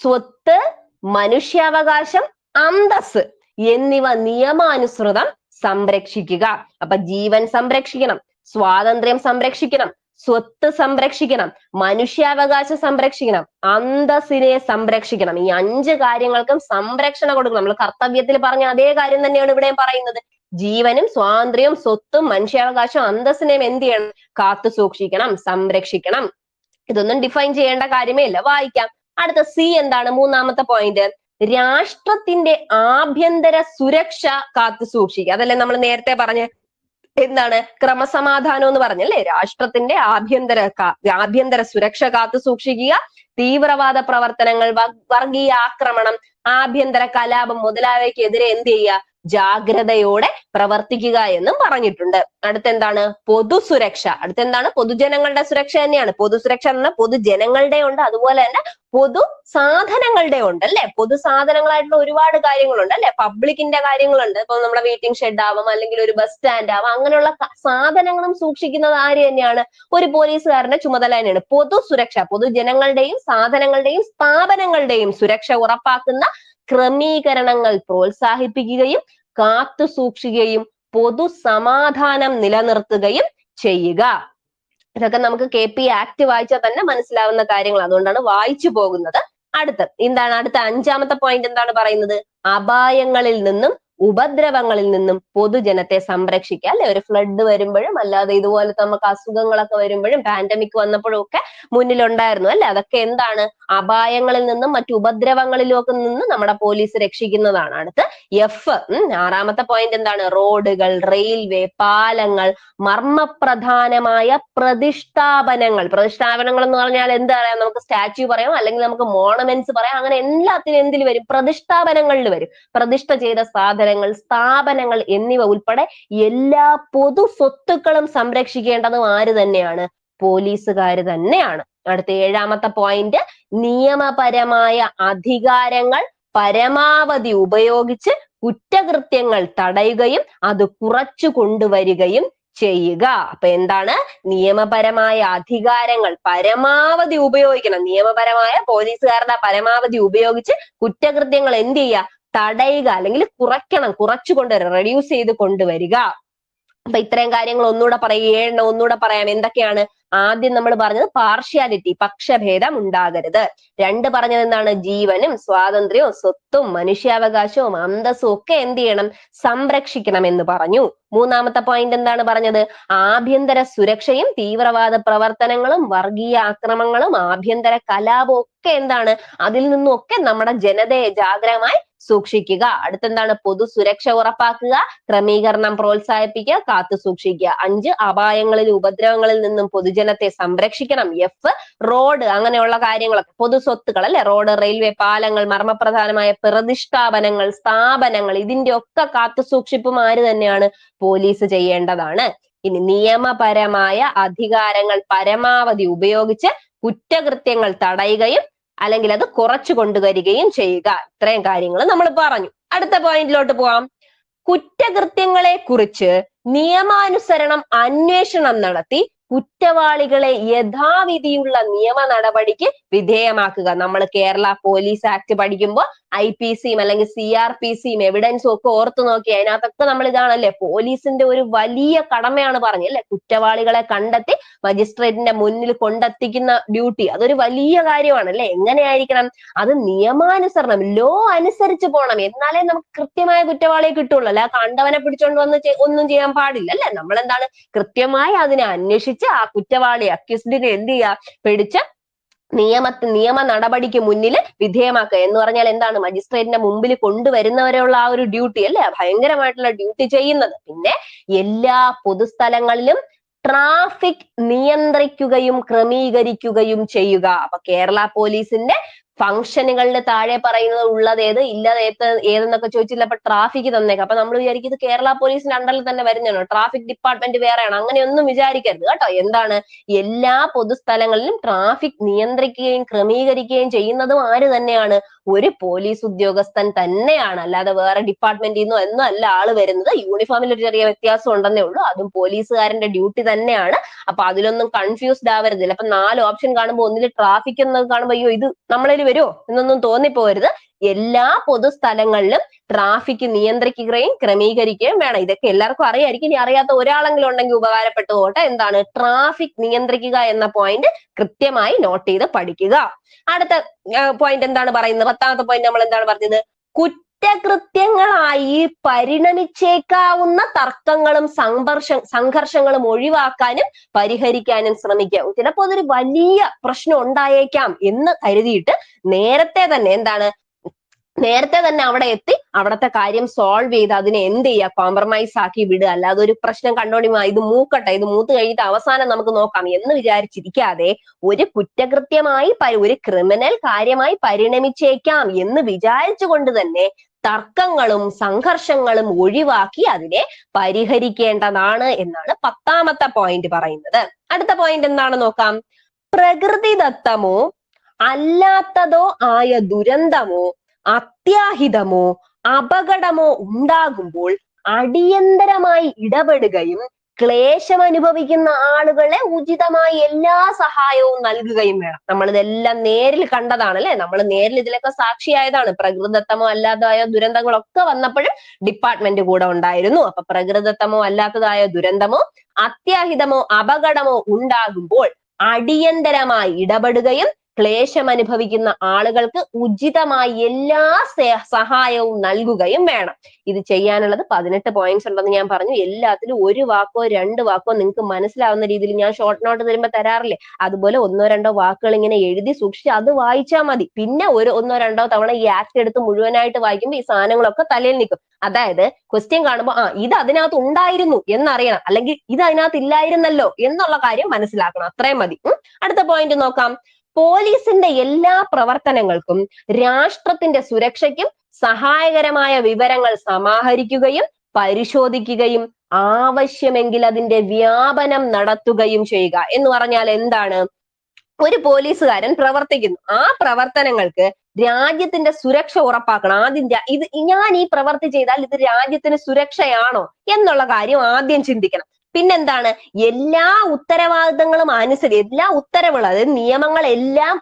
സ്വത്ത് മനുഷ്യാവകാശം അന്തസ് എന്നിവ നിയമാനുസൃതം സംരക്ഷിക്കുക. അപ്പൊ ജീവൻ സംരക്ഷിക്കണം സ്വാതന്ത്ര്യം സംരക്ഷിക്കണം സ്വത്ത് സംരക്ഷിക്കണം മനുഷ്യാവകാശം സംരക്ഷിക്കണം അന്തസ്സിനെ സംരക്ഷിക്കണം. ഈ അഞ്ച് കാര്യങ്ങൾക്കും സംരക്ഷണം കൊടുക്കണം. നമ്മൾ കർത്തവ്യത്തിൽ പറഞ്ഞ അതേ കാര്യം തന്നെയാണ് ഇവിടെയും പറയുന്നത്. ജീവനും സ്വാതന്ത്ര്യവും സ്വത്തും മനുഷ്യാവകാശവും അന്തസ്സിനെയും എന്ത് ചെയ്യണം? കാത്തു സൂക്ഷിക്കണം സംരക്ഷിക്കണം. ഇതൊന്നും ഡിഫൈൻ ചെയ്യേണ്ട കാര്യമേ ഇല്ല. വായിക്കാം. അടുത്ത സി എന്താണ്? മൂന്നാമത്തെ പോയിന്റ് രാഷ്ട്രത്തിന്റെ ആഭ്യന്തര സുരക്ഷ കാത്തു സൂക്ഷിക്കുക. അതല്ലേ നമ്മൾ നേരത്തെ പറഞ്ഞ എന്താണ്? ക്രമസമാധാനം എന്ന് പറഞ്ഞല്ലേ? രാഷ്ട്രത്തിന്റെ ആഭ്യന്തര ആഭ്യന്തര സുരക്ഷ കാത്തു സൂക്ഷിക്കുക തീവ്രവാദ പ്രവർത്തനങ്ങൾ വർഗീയ ആക്രമണം ആഭ്യന്തര കലാപം മുതലായവയ്ക്കെതിരെ എന്ത് ചെയ്യുക? ജാഗ്രതയോടെ പ്രവർത്തിക്കുക എന്നും പറഞ്ഞിട്ടുണ്ട്. അടുത്തെന്താണ്? പൊതുസുരക്ഷ. അടുത്തെന്താണ്? പൊതുജനങ്ങളുടെ സുരക്ഷ തന്നെയാണ്. പൊതുസുരക്ഷ എന്ന് പറഞ്ഞാൽ പൊതുജനങ്ങളുടെ ഉണ്ട്. അതുപോലെ തന്നെ പൊതു സാധനങ്ങളുടെ ഉണ്ട് അല്ലെ? പൊതു സാധനങ്ങളായിട്ടുള്ള ഒരുപാട് കാര്യങ്ങളുണ്ട് അല്ലെ? പബ്ലിക്കിന്റെ കാര്യങ്ങളുണ്ട്. ഇപ്പൊ നമ്മുടെ വെയിറ്റിംഗ് ഷെഡ് ആവാം അല്ലെങ്കിൽ ഒരു ബസ് സ്റ്റാൻഡ് ആവാം. അങ്ങനെയുള്ള സാധനങ്ങളും സൂക്ഷിക്കുന്നത് ആര് തന്നെയാണ്? ഒരു പോലീസുകാരന്റെ ചുമതല തന്നെയാണ്. പൊതുസുരക്ഷ. പൊതുജനങ്ങളുടെയും സാധനങ്ങളുടെയും സ്ഥാപനങ്ങളുടെയും സുരക്ഷ ഉറപ്പാക്കുന്ന ക്രമീകരണങ്ങൾ പ്രോത്സാഹിപ്പിക്കുകയും കാത്തു സൂക്ഷിക്കുകയും പൊതു സമാധാനം നിലനിർത്തുകയും ചെയ്യുക. ഇതൊക്കെ നമുക്ക് കെ പി ആക്ട് വായിച്ചാൽ തന്നെ മനസ്സിലാവുന്ന കാര്യങ്ങൾ. അതുകൊണ്ടാണ് വായിച്ചു പോകുന്നത്. അടുത്ത എന്താണ് അടുത്ത അഞ്ചാമത്തെ പോയിന്റ് എന്താണ് പറയുന്നത്? അപായങ്ങളിൽ നിന്നും ഉപദ്രവങ്ങളിൽ നിന്നും പൊതുജനത്തെ സംരക്ഷിക്കുക അല്ലെ? ഒരു ഫ്ലഡ് വരുമ്പോഴും അല്ലാതെ ഇതുപോലത്തെ നമുക്ക് അസുഖങ്ങളൊക്കെ വരുമ്പോഴും പാൻഡമിക് വന്നപ്പോഴും ഒക്കെ മുന്നിലുണ്ടായിരുന്നു അല്ലെ? അതൊക്കെ എന്താണ്? അപായങ്ങളിൽ നിന്നും മറ്റു ഉപദ്രവങ്ങളിലൊക്കെ നിന്ന് നമ്മുടെ പോലീസ് രക്ഷിക്കുന്നതാണ്. അടുത്ത് എഫ് ആറാമത്തെ പോയിന്റ് എന്താണ്? റോഡുകൾ റെയിൽവേ പാലങ്ങൾ മർമ്മപ്രധാനമായ പ്രതിഷ്ഠാപനങ്ങൾ. പ്രതിഷ്ഠാപനങ്ങൾ എന്ന് പറഞ്ഞാൽ എന്ത് പറയാം? നമുക്ക് സ്റ്റാച്യു പറയാം അല്ലെങ്കിൽ നമുക്ക് മോണമെന്റ്സ് പറയാം. അങ്ങനെ എല്ലാത്തിനും എന്തിൽ വരും? പ്രതിഷ്ഠാപനങ്ങളിൽ വരും. പ്രതിഷ്ഠ ചെയ്ത സാധനങ്ങൾ സ്ഥാപനങ്ങൾ എന്നിവ ഉൾപ്പെടെ എല്ലാ പൊതു സ്വത്തുക്കളും സംരക്ഷിക്കേണ്ടതും ആര് തന്നെയാണ്? പോലീസുകാർ തന്നെയാണ്. അടുത്ത ഏഴാമത്തെ പോയിന്റ് നിയമപരമായ അധികാരങ്ങൾ പരമാവധി ഉപയോഗിച്ച് കുറ്റകൃത്യങ്ങൾ തടയുകയും അത് കുറച്ചു കൊണ്ടുവരികയും ചെയ്യുക. അപ്പൊ എന്താണ്? നിയമപരമായ അധികാരങ്ങൾ പരമാവധി ഉപയോഗിക്കണം. നിയമപരമായ പോലീസുകാരുടെ പരമാവധി ഉപയോഗിച്ച് കുറ്റകൃത്യങ്ങൾ എന്ത് ചെയ്യുക? തടയുക അല്ലെങ്കിൽ കുറയ്ക്കണം. കുറച്ചു കൊണ്ടുവരിക. റെഡ്യൂസ് ചെയ്ത് കൊണ്ടുവരിക. അപ്പൊ ഇത്രയും കാര്യങ്ങൾ ഒന്നുകൂടെ പറയാം ഏഴെണ്ണം ഒന്നുകൂടെ പറയാം. എന്തൊക്കെയാണ് ആദ്യം നമ്മൾ പറഞ്ഞത്? പാർഷ്യാലിറ്റി പക്ഷഭേദം ഉണ്ടാകരുത്. രണ്ട് പറഞ്ഞത് എന്താണ്? ജീവനും സ്വാതന്ത്ര്യവും സ്വത്തും മനുഷ്യാവകാശവും അന്തസ്സും ഒക്കെ എന്ത് ചെയ്യണം? സംരക്ഷിക്കണം എന്ന് പറഞ്ഞു. മൂന്നാമത്തെ പോയിന്റ് എന്താണ് പറഞ്ഞത്? ആഭ്യന്തര സുരക്ഷയും തീവ്രവാദ പ്രവർത്തനങ്ങളും വർഗീയ ആക്രമണങ്ങളും ആഭ്യന്തര കലാപവും ഒക്കെ എന്താണ്? അതിൽ നിന്നും ഒക്കെ നമ്മുടെ ജനതയെ ജാഗ്രതമായി സൂക്ഷിക്കുക. അടുത്തെന്താണ്? പൊതു സുരക്ഷ ഉറപ്പാക്കുക ക്രമീകരണം പ്രോത്സാഹിപ്പിക്കുക കാത്തു സൂക്ഷിക്കുക. അഞ്ച് അപായങ്ങളിൽ ഉപദ്രവങ്ങളിൽ നിന്നും പൊതുജനത്തെ സംരക്ഷിക്കണം. എഫ് റോഡ് അങ്ങനെയുള്ള കാര്യങ്ങളൊക്കെ. പൊതു സ്വത്തുക്കൾ അല്ലെ? റോഡ് റെയിൽവേ പാലങ്ങൾ മർമ്മപ്രധാനമായ പ്രതിഷ്ഠാപനങ്ങൾ സ്ഥാപനങ്ങൾ ഇതിന്റെ ഒക്കെ കാത്തു സൂക്ഷിപ്പും ആര് തന്നെയാണ്? പോലീസ് ചെയ്യേണ്ടതാണ്. ഇനി നിയമപരമായ അധികാരങ്ങൾ പരമാവധി ഉപയോഗിച്ച് കുറ്റകൃത്യങ്ങൾ തടയുകയും അല്ലെങ്കിൽ അത് കുറച്ചു കൊണ്ടുവരികയും ചെയ്യുക. ഇത്രയും കാര്യങ്ങൾ നമ്മൾ പറഞ്ഞു. അടുത്ത പോയിന്റിലോട്ട് പോവാം. കുറ്റകൃത്യങ്ങളെ കുറിച്ച് നിയമാനുസരണം അന്വേഷണം നടത്തി കുറ്റവാളികളെ യഥാവിധിയുള്ള നിയമ നടപടിക്ക് വിധേയമാക്കുക. നമ്മൾ കേരള പോലീസ് ആക്ട് പഠിക്കുമ്പോൾ ഐ പി സിയും അല്ലെങ്കിൽ സി ആർ പി സിയും എവിഡൻസും ഒക്കെ ഓർത്തു നോക്കി അതിനകത്തൊക്കെ നമ്മൾ ഇതാണല്ലേ? പോലീസിന്റെ ഒരു വലിയ കടമയാണ് പറഞ്ഞത് അല്ലെ? കുറ്റവാളികളെ കണ്ടെത്തി മജിസ്ട്രേറ്റിന്റെ മുന്നിൽ കൊണ്ടെത്തിക്കുന്ന ഡ്യൂട്ടി അതൊരു വലിയ കാര്യമാണ് അല്ലെ? എങ്ങനെയായിരിക്കണം? അത് നിയമാനുസരണം ലോ അനുസരിച്ച് പോകണം. എന്നാലേ നമുക്ക് കൃത്യമായ കുറ്റവാളിയെ കിട്ടുള്ളൂ. അല്ലെ കണ്ടവനെ പിടിച്ചോണ്ട് വന്ന് ഒന്നും ചെയ്യാൻ പാടില്ല അല്ലെ? നമ്മൾ എന്താണ് കൃത്യമായി അതിനെ അന്വേഷിച്ച് ആ കുറ്റവാളി അക്യൂസ്ഡിനെ എന്ത് ചെയ്യുക പിടിച്ച് നിയമ നിയമ നടപടിക്ക് മുന്നിൽ വിധേയമാക്കുക. എന്ന് പറഞ്ഞാൽ എന്താണ്? മജിസ്ട്രേറ്റിന്റെ മുമ്പിൽ കൊണ്ടുവരുന്നവരെയുള്ള ആ ഒരു ഡ്യൂട്ടി അല്ലേ? ഭയങ്കരമായിട്ടുള്ള ഡ്യൂട്ടി ചെയ്യുന്നത്. പിന്നെ എല്ലാ പൊതുസ്ഥലങ്ങളിലും ട്രാഫിക് നിയന്ത്രിക്കുകയും ക്രമീകരിക്കുകയും ചെയ്യുക. അപ്പൊ കേരള പോലീസിന്റെ ഫംഗ്ഷനുകളിൽ താഴെ പറയുന്നത് ഉള്ളത് ഏത് ഇല്ലാതെ ഏത് ഏതെന്നൊക്കെ ചോദിച്ചില്ല അപ്പൊ ട്രാഫിക് തന്നേക്കാം. അപ്പൊ നമ്മൾ വിചാരിക്കും ഇത് കേരള പോലീസിന്റെ അണ്ടറിൽ തന്നെ വരുന്നതാണോ? ട്രാഫിക് ഡിപ്പാർട്ട്മെന്റ് വേറെയാണ്? അങ്ങനെയൊന്നും വിചാരിക്കരുത് കേട്ടോ. എന്താണ്? എല്ലാ പൊതുസ്ഥലങ്ങളിലും ട്രാഫിക് നിയന്ത്രിക്കുകയും ക്രമീകരിക്കുകയും ചെയ്യുന്നതും ആര് തന്നെയാണ്? ഒരു പോലീസ് ഉദ്യോഗസ്ഥൻ തന്നെയാണ്. അല്ലാതെ വേറെ ഡിപ്പാർട്ട്മെന്റിൽ നിന്നോ ഒന്നും അല്ല ആൾ വരുന്നത്. യൂണിഫോമിൽ ഒരു ചെറിയ വ്യത്യാസം ഉണ്ടെന്നേ ഉള്ളൂ. അതും പോലീസുകാരന്റെ ഡ്യൂട്ടി തന്നെയാണ്. അപ്പൊ അതിലൊന്നും കൺഫ്യൂസ്ഡ് ആവരുത് ചിലപ്പോ നാല് ഓപ്ഷൻ കാണുമ്പോൾ ഒന്നിൽ ട്രാഫിക് എന്ന് കാണുമ്പോൾ അയ്യോ ഇത് നമ്മളതിൽ വരുമോ എന്നൊന്നും തോന്നിപ്പോരുത് എല്ലാ പൊതുസ്ഥലങ്ങളിലും ട്രാഫിക് നിയന്ത്രിക്കുകയും ക്രമീകരിക്കുകയും വേണം. ഇതൊക്കെ എല്ലാവർക്കും അറിയായിരിക്കും. ഇനി അറിയാത്ത ഒരാളെങ്കിലും ഉണ്ടെങ്കിൽ ഉപകാരപ്പെട്ടു പോട്ടെ എന്താണ്? ട്രാഫിക് നിയന്ത്രിക്കുക എന്ന പോയിന്റ് കൃത്യമായി നോട്ട് ചെയ്ത് പഠിക്കുക. അടുത്ത പോയിന്റ് എന്താണ് പറയുന്നത്? പത്താമത്തെ പോയിന്റ് നമ്മൾ എന്താണ് പറഞ്ഞത്? കുറ്റകൃത്യങ്ങളായി പരിണമിച്ചേക്കാവുന്ന തർക്കങ്ങളും സംഘർഷ സംഘർഷങ്ങളും ഒഴിവാക്കാനും പരിഹരിക്കാനും ശ്രമിക്കുക. ചിലപ്പോൾ അതൊരു വലിയ പ്രശ്നം ഉണ്ടായേക്കാം എന്ന് കരുതിയിട്ട് നേരത്തെ തന്നെ എന്താണ്? നേരത്തെ തന്നെ അവിടെ എത്തി അവിടത്തെ കാര്യം സോൾവ് ചെയ്ത് അതിനെ എന്ത് ചെയ്യുക? കോംപ്രമൈസ് ആക്കി വിടുക. അല്ലാതെ ഒരു പ്രശ്നം കണ്ടോണി "ആ, ഇത് മൂക്കട്ടെ ഇത് മൂത്ത് കഴിഞ്ഞിട്ട് അവസാനം നമുക്ക് നോക്കാം എന്ന് വിചാരിച്ചിരിക്കാതെ ഒരു കുറ്റകൃത്യമായി ഒരു ക്രിമിനൽ കാര്യമായി പരിണമിച്ചേക്കാം എന്ന് വിചാരിച്ചുകൊണ്ട് തന്നെ തർക്കങ്ങളും സംഘർഷങ്ങളും ഒഴിവാക്കി അതിനെ പരിഹരിക്കേണ്ടതാണ് എന്നാണ് പത്താമത്തെ പോയിന്റ് പറയുന്നത്. അടുത്ത പോയിന്റ് എന്താണ് നോക്കാം. പ്രകൃതിദത്തമോ അല്ലാത്തതോ ആയ ദുരന്തമോ അത്യാഹിതമോ അപകടമോ ഉണ്ടാകുമ്പോൾ അടിയന്തരമായി ഇടപെടുകയും ക്ലേശം അനുഭവിക്കുന്ന ആളുകളെ ഉചിതമായി എല്ലാ സഹായവും നൽകുകയും വേണം. നമ്മൾ ഇതെല്ലാം നേരിൽ കണ്ടതാണ് അല്ലെ നമ്മൾ നേരിൽ ഇതിലൊക്കെ സാക്ഷിയായതാണ്. പ്രകൃതത്തമോ അല്ലാതായ ദുരന്തങ്ങളൊക്കെ വന്നപ്പോഴും ഡിപ്പാർട്ട്മെന്റ് കൂടെ ഉണ്ടായിരുന്നു. അപ്പൊ പ്രകൃതത്തമോ അല്ലാത്തതായ ദുരന്തമോ അത്യാഹിതമോ അപകടമോ ഉണ്ടാകുമ്പോൾ അടിയന്തരമായി ഇടപെടുകയും ക്ലേശം അനുഭവിക്കുന്ന ആളുകൾക്ക് ഉചിതമായ എല്ലാ സഹായവും നൽകുകയും വേണം. ഇത് ചെയ്യാനുള്ളത് പതിനെട്ട് പോയിന്റ്സ് ഉണ്ടെന്ന് ഞാൻ പറഞ്ഞു. എല്ലാത്തിലും ഒരു വാക്കോ രണ്ട് വാക്കോ നിങ്ങൾക്ക് മനസ്സിലാവുന്ന രീതിയിൽ ഞാൻ ഷോർട്ട് നോട്ട് തരുമ്പോൾ തരാറില്ലേ? അതുപോലെ ഒന്നോ രണ്ടോ വാക്കുകൾ ഇങ്ങനെ എഴുതി സൂക്ഷിച്ച് അത് വായിച്ചാൽ മതി. പിന്നെ ഒരു ഒന്നോ രണ്ടോ തവണ ഈ ആക്ട് എടുത്ത് മുഴുവനായിട്ട് വായിക്കുമ്പോൾ ഈ സാധനങ്ങളൊക്കെ തലയിൽ നിൽക്കും. അതായത് ക്വസ്റ്റ്യൻ കാണുമ്പോൾ ആ ഇത് അതിനകത്ത് ഉണ്ടായിരുന്നു എന്നറിയണം. അല്ലെങ്കിൽ ഇത് അതിനകത്ത് ഇല്ലായിരുന്നല്ലോ എന്നുള്ള കാര്യം മനസ്സിലാക്കണം. അത്രയും മതി. അടുത്ത പോയിന്റ് നോക്കാം. പോലീസിന്റെ എല്ലാ പ്രവർത്തനങ്ങൾക്കും രാഷ്ട്രത്തിന്റെ സുരക്ഷയ്ക്കും സഹായകരമായ വിവരങ്ങൾ സമാഹരിക്കുകയും പരിശോധിക്കുകയും ആവശ്യമെങ്കിൽ അതിന്റെ വ്യാപനം നടത്തുകയും ചെയ്യുക. എന്ന് പറഞ്ഞാൽ എന്താണ്? ഒരു പോലീസുകാരൻ പ്രവർത്തിക്കുന്നു. ആ പ്രവർത്തനങ്ങൾക്ക് രാജ്യത്തിന്റെ സുരക്ഷ ഉറപ്പാക്കണം. ആദ്യം ഇത് ഞാൻ ഈ പ്രവർത്തി ചെയ്താൽ ഇത് രാജ്യത്തിന് സുരക്ഷയാണോ എന്നുള്ള കാര്യം ആദ്യം ചിന്തിക്കണം. പിന്നെന്താണ്? എല്ലാ ഉത്തരവാദിത്തങ്ങളും അനുസരിച്ച് എല്ലാ ഉത്തരവുകളും അതായത് നിയമങ്ങളെല്ലാം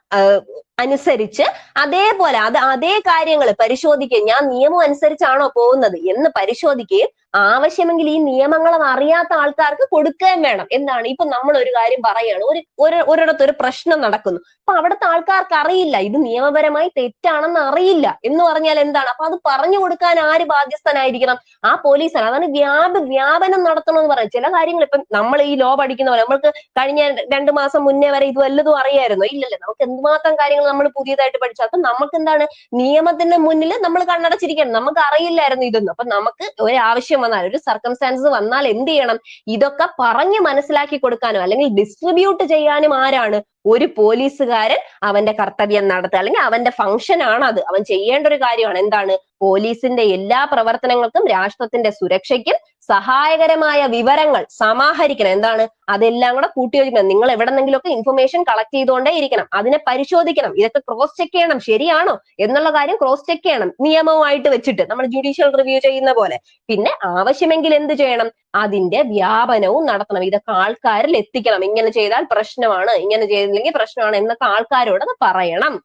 അനുസരിച്ച് അതേപോലെ അത് അതേ കാര്യങ്ങൾ പരിശോധിക്കുകയും ഞാൻ നിയമം അനുസരിച്ചാണോ പോകുന്നത് എന്ന് പരിശോധിക്കുകയും ആവശ്യമെങ്കിൽ ഈ നിയമങ്ങൾ അറിയാത്ത ആൾക്കാർക്ക് കൊടുക്കുകയും വേണം. എന്നാണ് ഇപ്പൊ നമ്മൾ ഒരു കാര്യം പറയുകയാണ്. ഒരു ഒരിടത്ത് ഒരു പ്രശ്നം നടക്കുന്നു. അപ്പൊ അവിടുത്തെ ആൾക്കാർക്ക് അറിയില്ല. ഇത് നിയമപരമായി തെറ്റാണെന്ന് അറിയില്ല. എന്ന് പറഞ്ഞാൽ എന്താണ്? അപ്പൊ അത് പറഞ്ഞു കൊടുക്കാൻ ആര് ബാധ്യസ്ഥനായിരിക്കണം? ആ പോലീസാണ്. അതാണ് വ്യാപ വ്യാപനം നടത്തണം എന്ന് പറയുന്നത് ചില കാര്യങ്ങൾ ഇപ്പൊ നമ്മൾ ഈ ലോ പഠിക്കുന്ന പോലെ നമ്മൾക്ക് കഴിഞ്ഞ രണ്ട് മാസം മുന്നേ വരെ ഇത് വല്ലതും അറിയായിരുന്നു. ഇല്ലല്ലോ. നമുക്ക് എന്തുമാത്രം കാര്യങ്ങൾ നമ്മൾ പുതിയതായിട്ട് പഠിച്ചു അപ്പൊ നമുക്ക് എന്താണ് നിയമത്തിന്റെ മുന്നിൽ നമ്മൾ കണ്ണടച്ചിരിക്കണം. നമുക്ക് അറിയില്ലായിരുന്നു ഇതൊന്നും. അപ്പൊ നമുക്ക് ഒരു ആവശ്യം വന്നാൽ ഒരു സർക്കംസ്റ്റാൻസസ് വന്നാൽ എന്ത് ചെയ്യണം? ഇതൊക്കെ പറഞ്ഞ് മനസ്സിലാക്കി കൊടുക്കാനും അല്ലെങ്കിൽ ഡിസ്ട്രിബ്യൂട്ട് ചെയ്യാനും ആരാണ്? ഒരു പോലീസുകാരൻ അവന്റെ കർത്തവ്യം നടത്തുക. അല്ലെങ്കിൽ അവന്റെ ഫംഗ്ഷൻ ആണ് അത്. അവൻ ചെയ്യേണ്ട ഒരു കാര്യമാണ്. എന്താണ്? പോലീസിന്റെ എല്ലാ പ്രവർത്തനങ്ങൾക്കും രാഷ്ട്രത്തിന്റെ സുരക്ഷയ്ക്കും സഹായകരമായ വിവരങ്ങൾ സമാഹരിക്കണം. എന്താണ്? അതെല്ലാം കൂടെ കൂട്ടി കൂട്ടിയോജിക്കണം നിങ്ങൾ എവിടെന്നെങ്കിലുമൊക്കെ ഇൻഫർമേഷൻ കളക്ട് ചെയ്തുകൊണ്ടേ ഇരിക്കണം. അതിനെ പരിശോധിക്കണം. ഇതൊക്കെ ക്രോസ് ചെക്ക് ചെയ്യണം. ശരിയാണോ? എന്നുള്ള കാര്യം ക്രോസ് ചെക്ക് ചെയ്യണം. നിയമവുമായിട്ട് വെച്ചിട്ട്. നമ്മൾ ജുഡീഷ്യൽ റിവ്യൂ ചെയ്യുന്ന പോലെ. പിന്നെ ആവശ്യമെങ്കിൽ എന്ത് ചെയ്യണം? അതിന്റെ വ്യാപനവും നടത്തണം. ഇതൊക്കെ ആൾക്കാരിൽ എത്തിക്കണം. ഇങ്ങനെ ചെയ്താൽ പ്രശ്നമാണ്. ഇങ്ങനെ ചെയ്തില്ലെങ്കിൽ പ്രശ്നമാണ് എന്നൊക്കെ ആൾക്കാരോട് പറയണം.